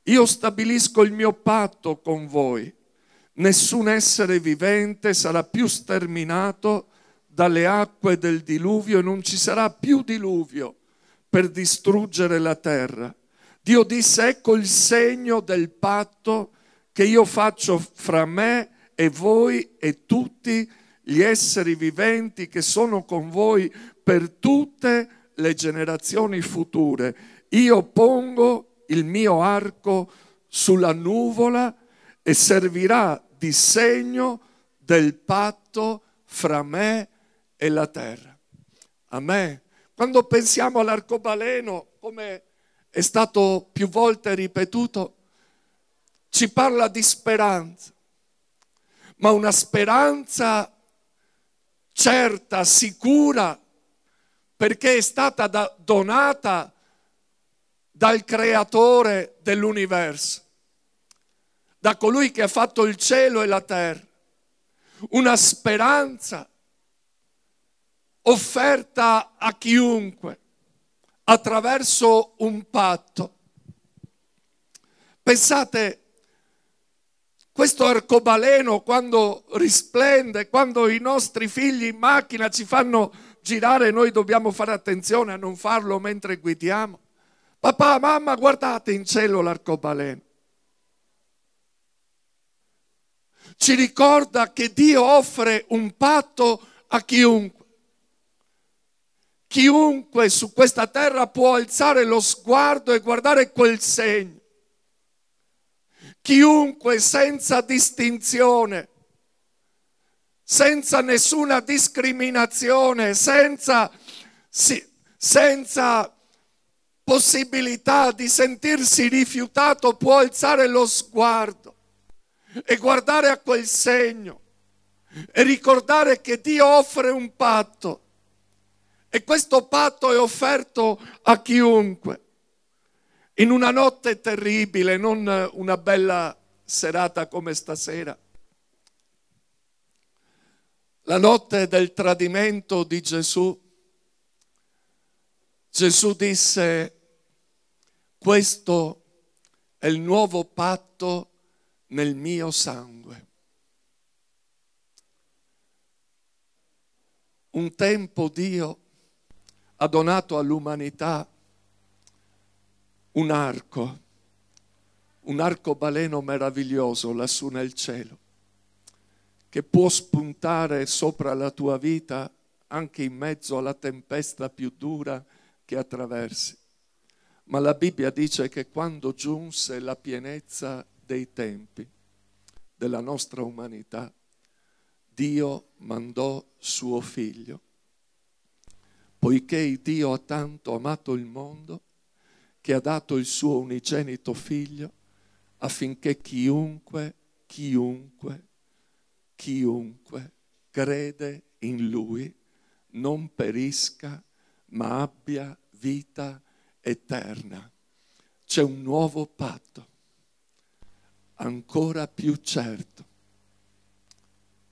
Io stabilisco il mio patto con voi. Nessun essere vivente sarà più sterminato dalle acque del diluvio e non ci sarà più diluvio per distruggere la terra. Dio disse, ecco il segno del patto che io faccio fra me e voi e tutti gli esseri viventi che sono con voi per tutte le generazioni future. Io pongo il mio arco sulla nuvola e servirà di segno del patto fra me e la terra. Amen. Quando pensiamo all'arcobaleno, come è stato più volte ripetuto, ci parla di speranza, ma una speranza certa, sicura, perché è stata da, donata dal creatore dell'universo, da colui che ha fatto il cielo e la terra. Una speranza offerta a chiunque attraverso un patto. Pensate, questo arcobaleno quando risplende, quando i nostri figli in macchina ci fanno girare, noi dobbiamo fare attenzione a non farlo mentre guidiamo. Papà, mamma, guardate in cielo l'arcobaleno. Ci ricorda che Dio offre un patto a chiunque. Chiunque su questa terra può alzare lo sguardo e guardare quel segno. Chiunque senza distinzione, senza nessuna discriminazione, senza, senza possibilità di sentirsi rifiutato, può alzare lo sguardo e guardare a quel segno e ricordare che Dio offre un patto e questo patto è offerto a chiunque. In una notte terribile, non una bella serata come stasera. La notte del tradimento di Gesù, Gesù disse, questo è il nuovo patto nel mio sangue. Un tempo Dio ha donato all'umanità un arco, un arcobaleno meraviglioso lassù nel cielo, che può spuntare sopra la tua vita anche in mezzo alla tempesta più dura che attraversi. Ma la Bibbia dice che quando giunse la pienezza dei tempi della nostra umanità, Dio mandò suo figlio. Poiché Dio ha tanto amato il mondo che ha dato il suo unigenito figlio affinché chiunque, chiunque, chiunque crede in lui non perisca ma abbia vita eterna. C'è un nuovo patto, ancora più certo,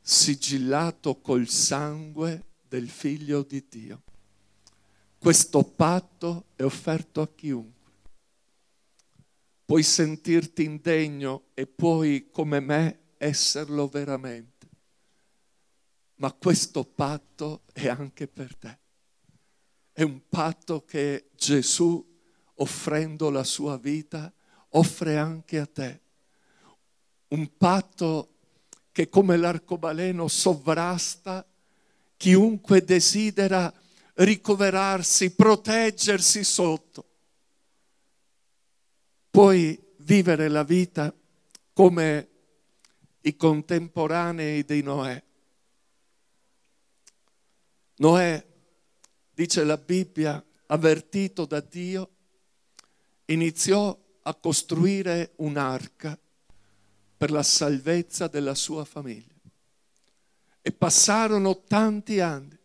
sigillato col sangue del figlio di Dio. Questo patto è offerto a chiunque. Puoi sentirti indegno e puoi, come me, esserlo veramente. Ma questo patto è anche per te. È un patto che Gesù, offrendo la sua vita, offre anche a te. Un patto che come l'arcobaleno sovrasta chiunque desidera ricoverarsi, proteggersi sotto. Puoi vivere la vita come i contemporanei di Noè. Noè, dice la Bibbia, avvertito da Dio, iniziò a costruire un'arca per la salvezza della sua famiglia. E passarono tanti anni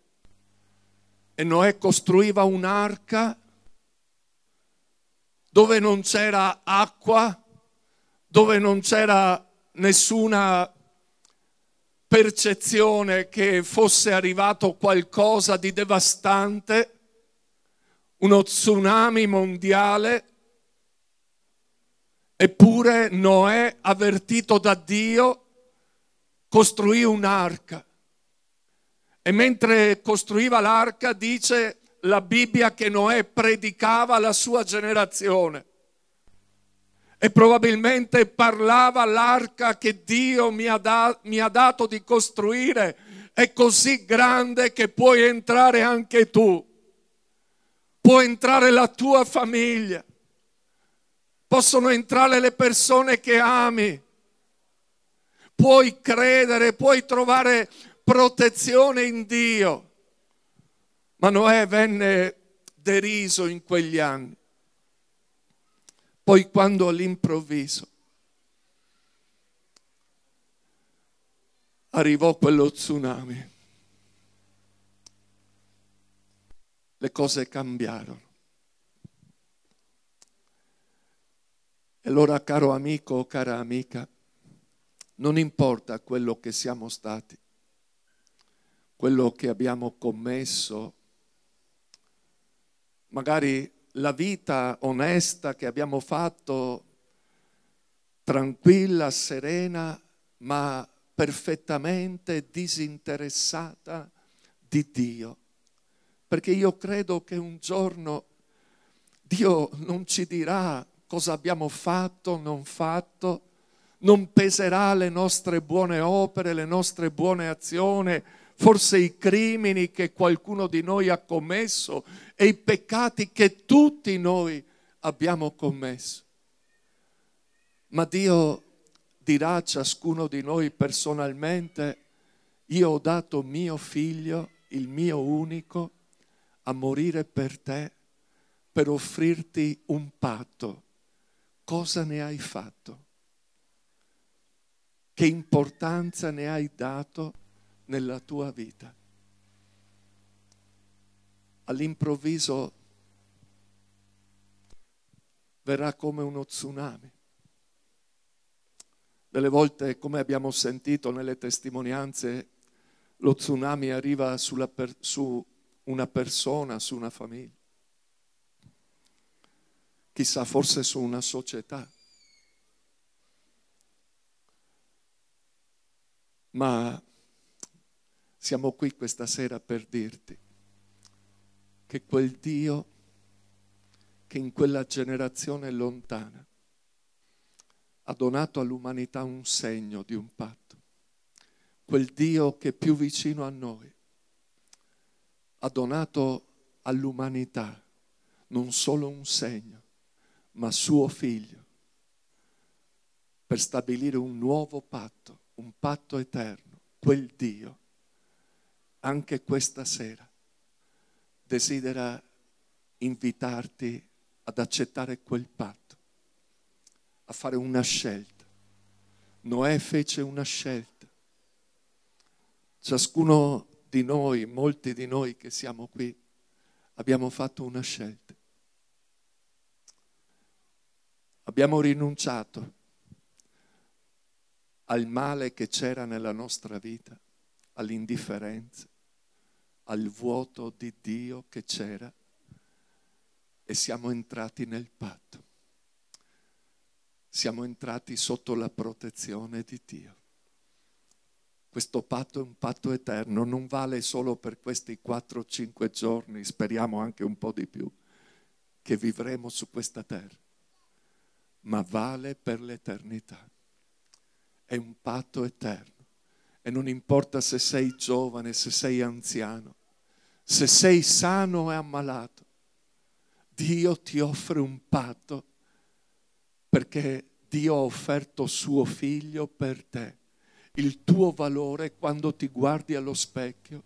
e Noè costruiva un'arca dove non c'era acqua, dove non c'era nessuna percezione che fosse arrivato qualcosa di devastante, uno tsunami mondiale, eppure Noè, avvertito da Dio, costruì un'arca. E mentre costruiva l'arca dice la Bibbia che Noè predicava alla sua generazione. E probabilmente parlava l'arca che Dio mi ha, da, mi ha dato di costruire. È così grande che puoi entrare anche tu, può entrare la tua famiglia, possono entrare le persone che ami, puoi credere, puoi trovare protezione in Dio. Ma Noè venne deriso in quegli anni. Poi quando all'improvviso arrivò quello tsunami, le cose cambiarono. E allora, caro amico, cara amica, non importa quello che siamo stati, quello che abbiamo commesso, magari la vita onesta che abbiamo fatto, tranquilla, serena, ma perfettamente disinteressata di Dio. Perché io credo che un giorno Dio non ci dirà cosa abbiamo fatto, non fatto, non peserà le nostre buone opere, le nostre buone azioni, forse i crimini che qualcuno di noi ha commesso e i peccati che tutti noi abbiamo commesso. Ma Dio dirà a ciascuno di noi personalmente, io ho dato mio figlio, il mio unico, a morire per te, per offrirti un patto. Cosa ne hai fatto? Che importanza ne hai dato nella tua vita? All'improvviso verrà come uno tsunami. Delle volte, come abbiamo sentito nelle testimonianze, lo tsunami arriva per, su una persona, su una famiglia. Chissà, forse su una società. Ma siamo qui questa sera per dirti che quel Dio che in quella generazione lontana ha donato all'umanità un segno di un patto. Quel Dio che è più vicino a noi ha donato all'umanità non solo un segno, ma suo figlio, per stabilire un nuovo patto, un patto eterno. Quel Dio, anche questa sera, desidera invitarti ad accettare quel patto, a fare una scelta. Noè fece una scelta. Ciascuno di noi, molti di noi che siamo qui, abbiamo fatto una scelta. Abbiamo rinunciato al male che c'era nella nostra vita, all'indifferenza, al vuoto di Dio che c'era e siamo entrati nel patto. Siamo entrati sotto la protezione di Dio. Questo patto è un patto eterno, non vale solo per questi 4-5 giorni, speriamo anche un po' di più, che vivremo su questa terra, ma vale per l'eternità. È un patto eterno e non importa se sei giovane, se sei anziano, se sei sano e ammalato, Dio ti offre un patto perché Dio ha offerto suo figlio per te. Il tuo valore quando ti guardi allo specchio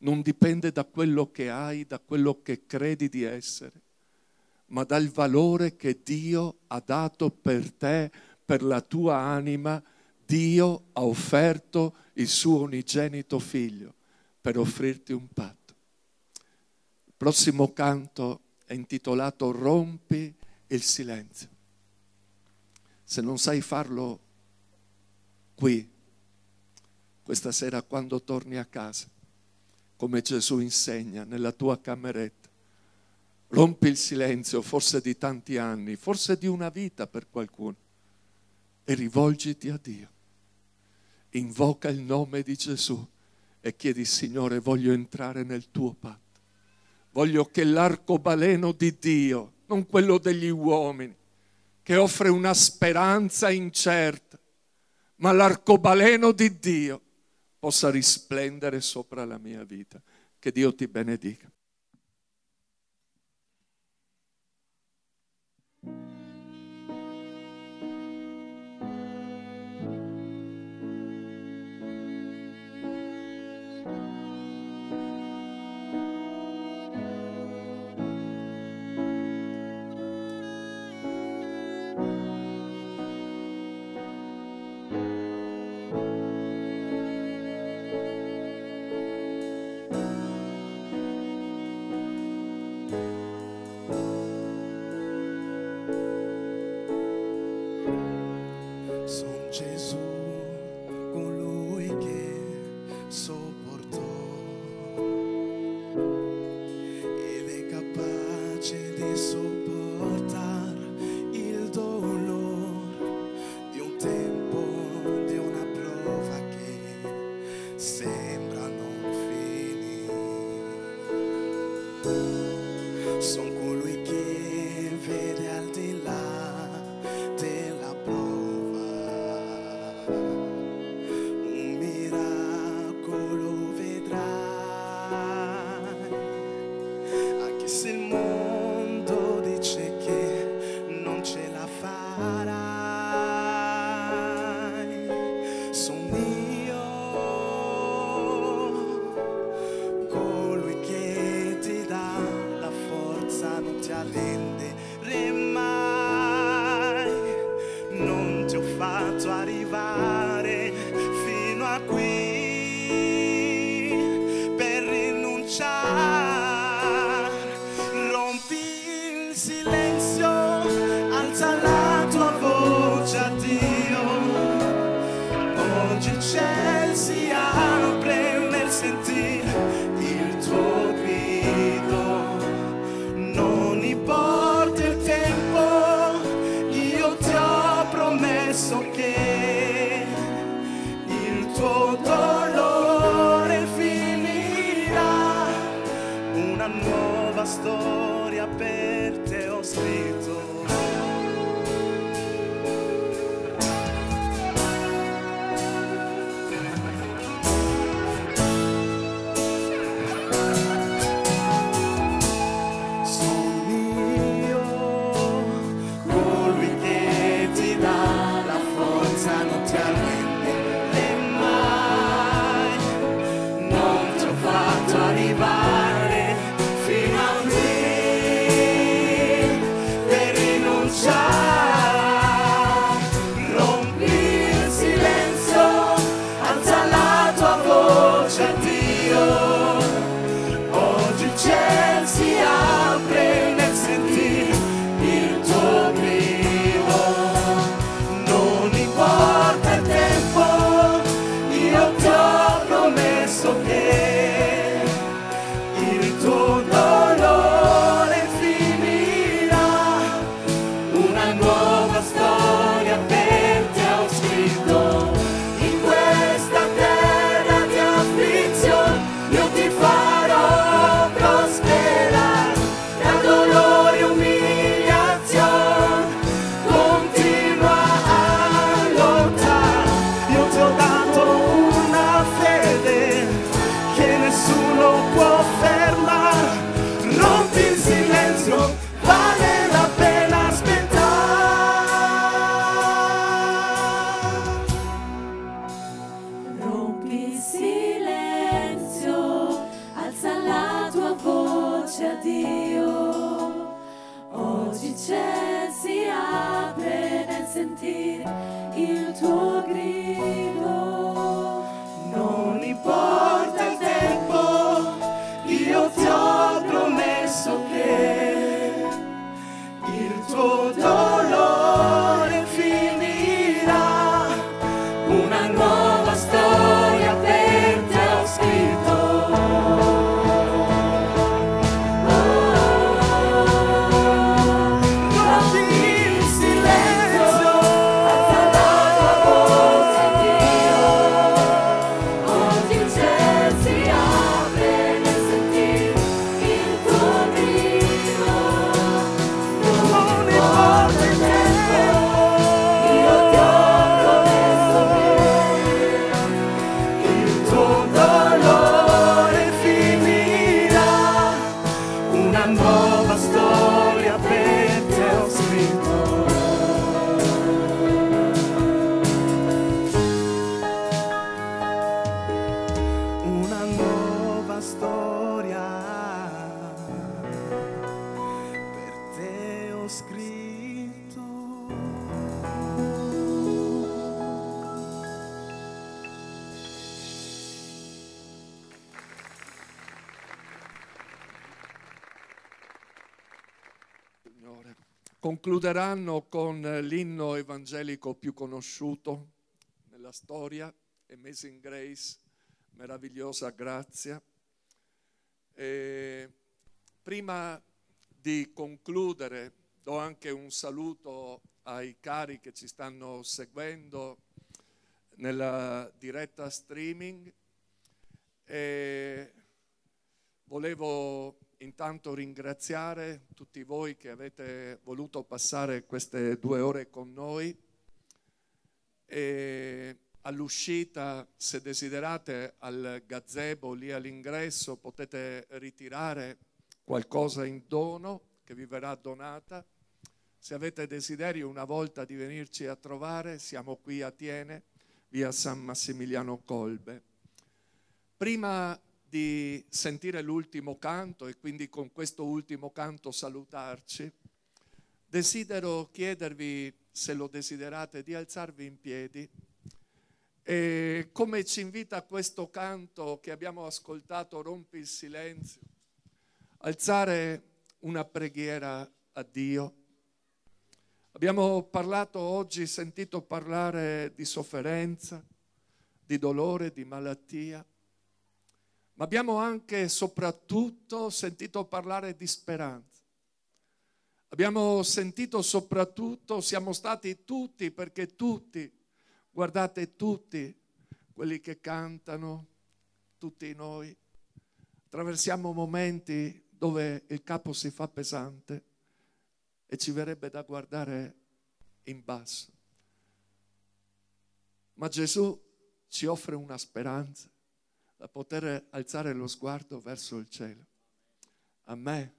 non dipende da quello che hai, da quello che credi di essere, ma dal valore che Dio ha dato per te, per la tua anima. Dio ha offerto il suo unigenito figlio per offrirti un patto. Prossimo canto è intitolato Rompi il silenzio. Se non sai farlo qui, questa sera quando torni a casa, come Gesù insegna nella tua cameretta, rompi il silenzio forse di tanti anni, forse di una vita per qualcuno, e rivolgiti a Dio. Invoca il nome di Gesù e chiedi, Signore, voglio entrare nel tuo patto. Voglio che l'arcobaleno di Dio, non quello degli uomini, che offre una speranza incerta, ma l'arcobaleno di Dio possa risplendere sopra la mia vita. Che Dio ti benedica. Concluderanno con l'inno evangelico più conosciuto nella storia, Amazing Grace, meravigliosa grazia. E prima di concludere do anche un saluto ai cari che ci stanno seguendo nella diretta streaming e volevo intanto ringraziare tutti voi che avete voluto passare queste due ore con noi e all'uscita, se desiderate, al gazebo lì all'ingresso potete ritirare qualcosa in dono che vi verrà donata. Se avete desiderio una volta di venirci a trovare, siamo qui a Tiene, via San Massimiliano Colbe. Prima di sentire l'ultimo canto e quindi con questo ultimo canto salutarci, desidero chiedervi, se lo desiderate, di alzarvi in piedi e come ci invita questo canto che abbiamo ascoltato, Rompi il silenzio, alzare una preghiera a Dio. Abbiamo parlato oggi, sentito parlare di sofferenza, di dolore, di malattia, ma abbiamo anche e soprattutto sentito parlare di speranza. Abbiamo sentito soprattutto, siamo stati tutti, perché tutti, guardate tutti, quelli che cantano, tutti noi, attraversiamo momenti dove il capo si fa pesante, e ci verrebbe da guardare in basso. Ma Gesù ci offre una speranza da poter alzare lo sguardo verso il cielo. A me,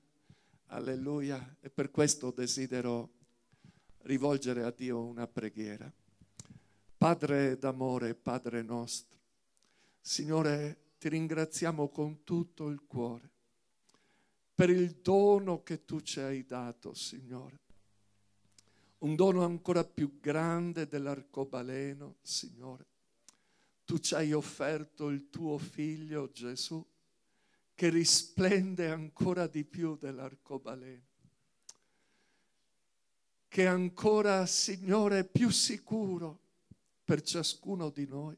alleluia, e per questo desidero rivolgere a Dio una preghiera. Padre d'amore, Padre nostro, Signore, ti ringraziamo con tutto il cuore per il dono che tu ci hai dato, Signore. Un dono ancora più grande dell'arcobaleno, Signore. Tu ci hai offerto il tuo figlio Gesù, che risplende ancora di più dell'arcobaleno, che è ancora, Signore, più sicuro per ciascuno di noi.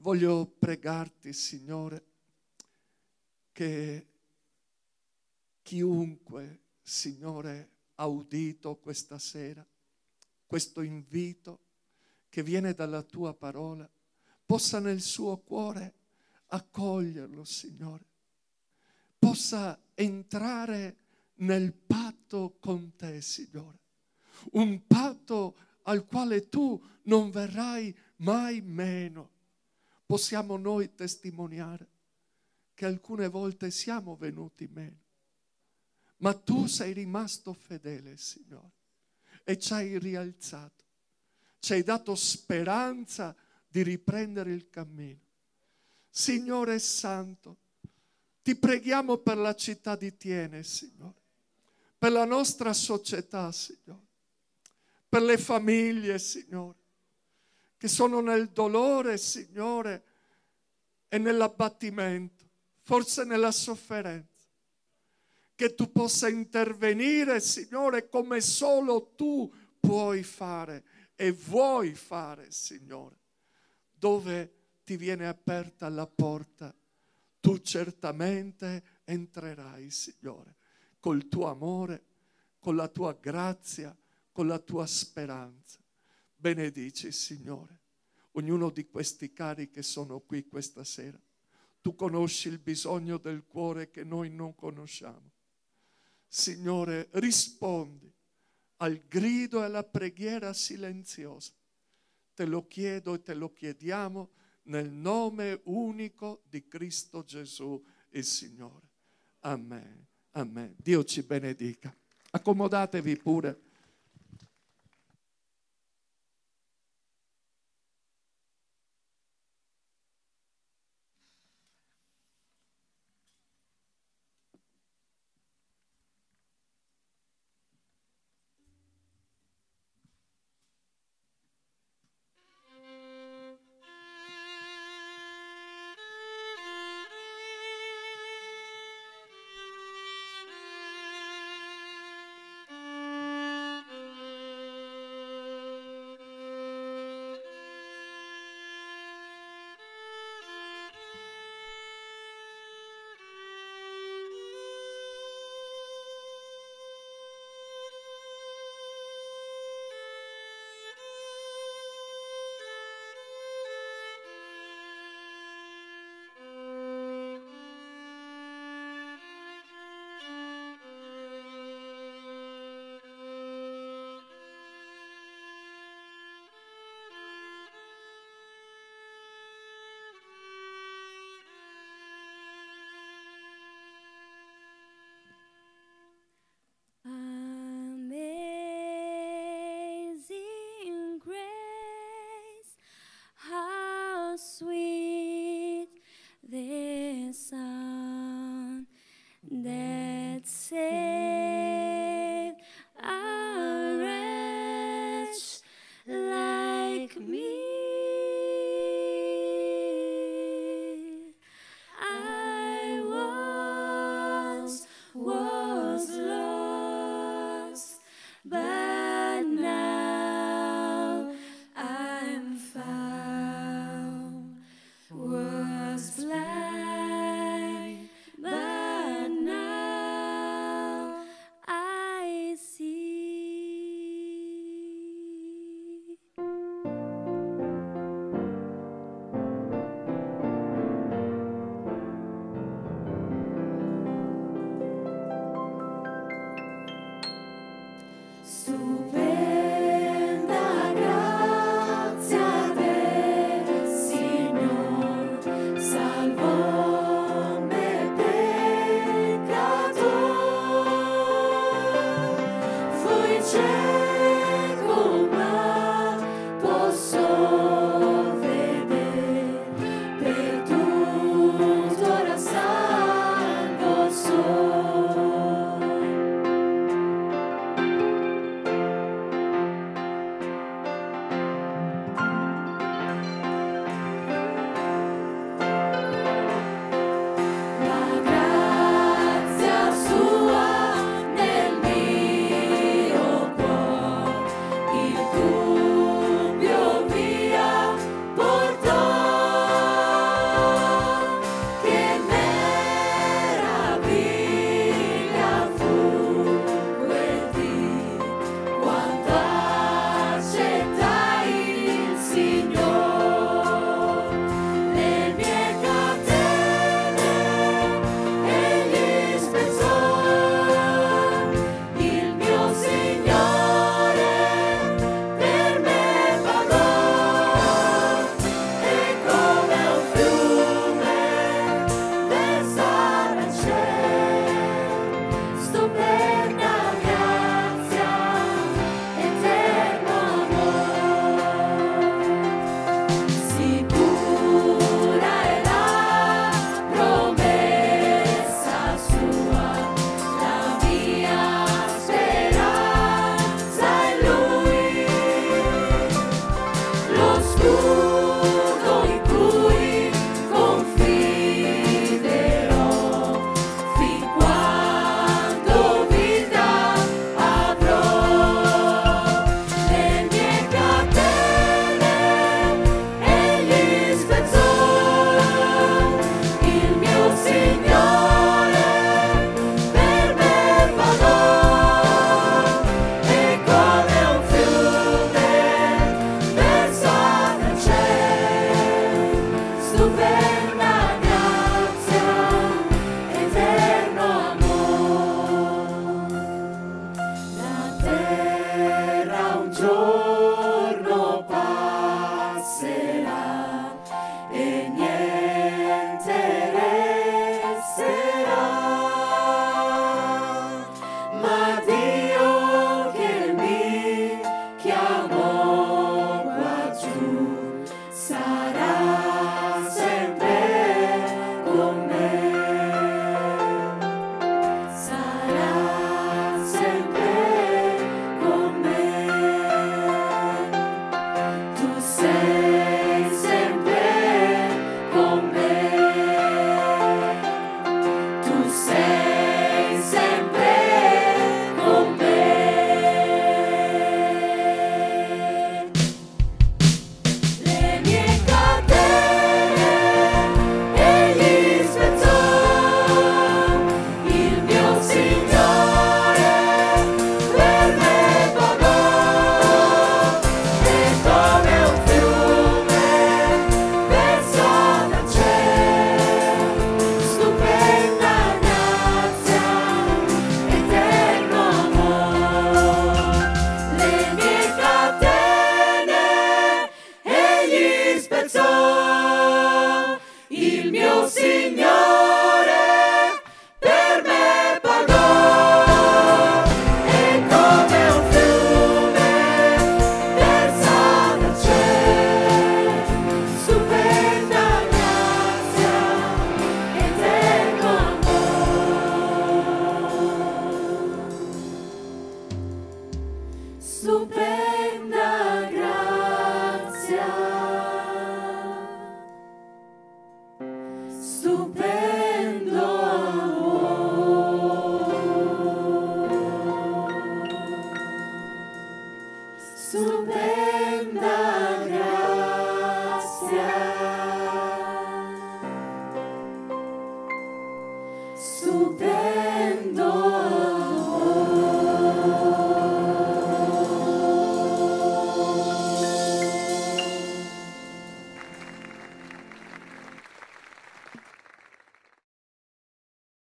Voglio pregarti, Signore, che chiunque, Signore, ha udito questa sera questo invito che viene dalla tua parola, possa nel suo cuore accoglierlo, Signore, possa entrare nel patto con te, Signore, un patto al quale tu non verrai mai meno. Possiamo noi testimoniare che alcune volte siamo venuti meno, ma tu sei rimasto fedele, Signore, e ci hai rialzato, ci hai dato speranza di riprendere il cammino. Signore Santo, ti preghiamo per la città di Tiene, Signore, per la nostra società, Signore, per le famiglie, Signore, che sono nel dolore, Signore, e nell'abbattimento, forse nella sofferenza che tu possa intervenire, Signore, come solo tu puoi fare e vuoi fare, Signore. Dove ti viene aperta la porta, tu certamente entrerai, Signore, col tuo amore, con la tua grazia, con la tua speranza. Benedici, Signore, ognuno di questi cari che sono qui questa sera. Tu conosci il bisogno del cuore che noi non conosciamo. Signore, rispondi al grido e alla preghiera silenziosa. Te lo chiedo e te lo chiediamo nel nome unico di Cristo Gesù, il Signore. Amen. Amen. Dio ci benedica. Accomodatevi pure.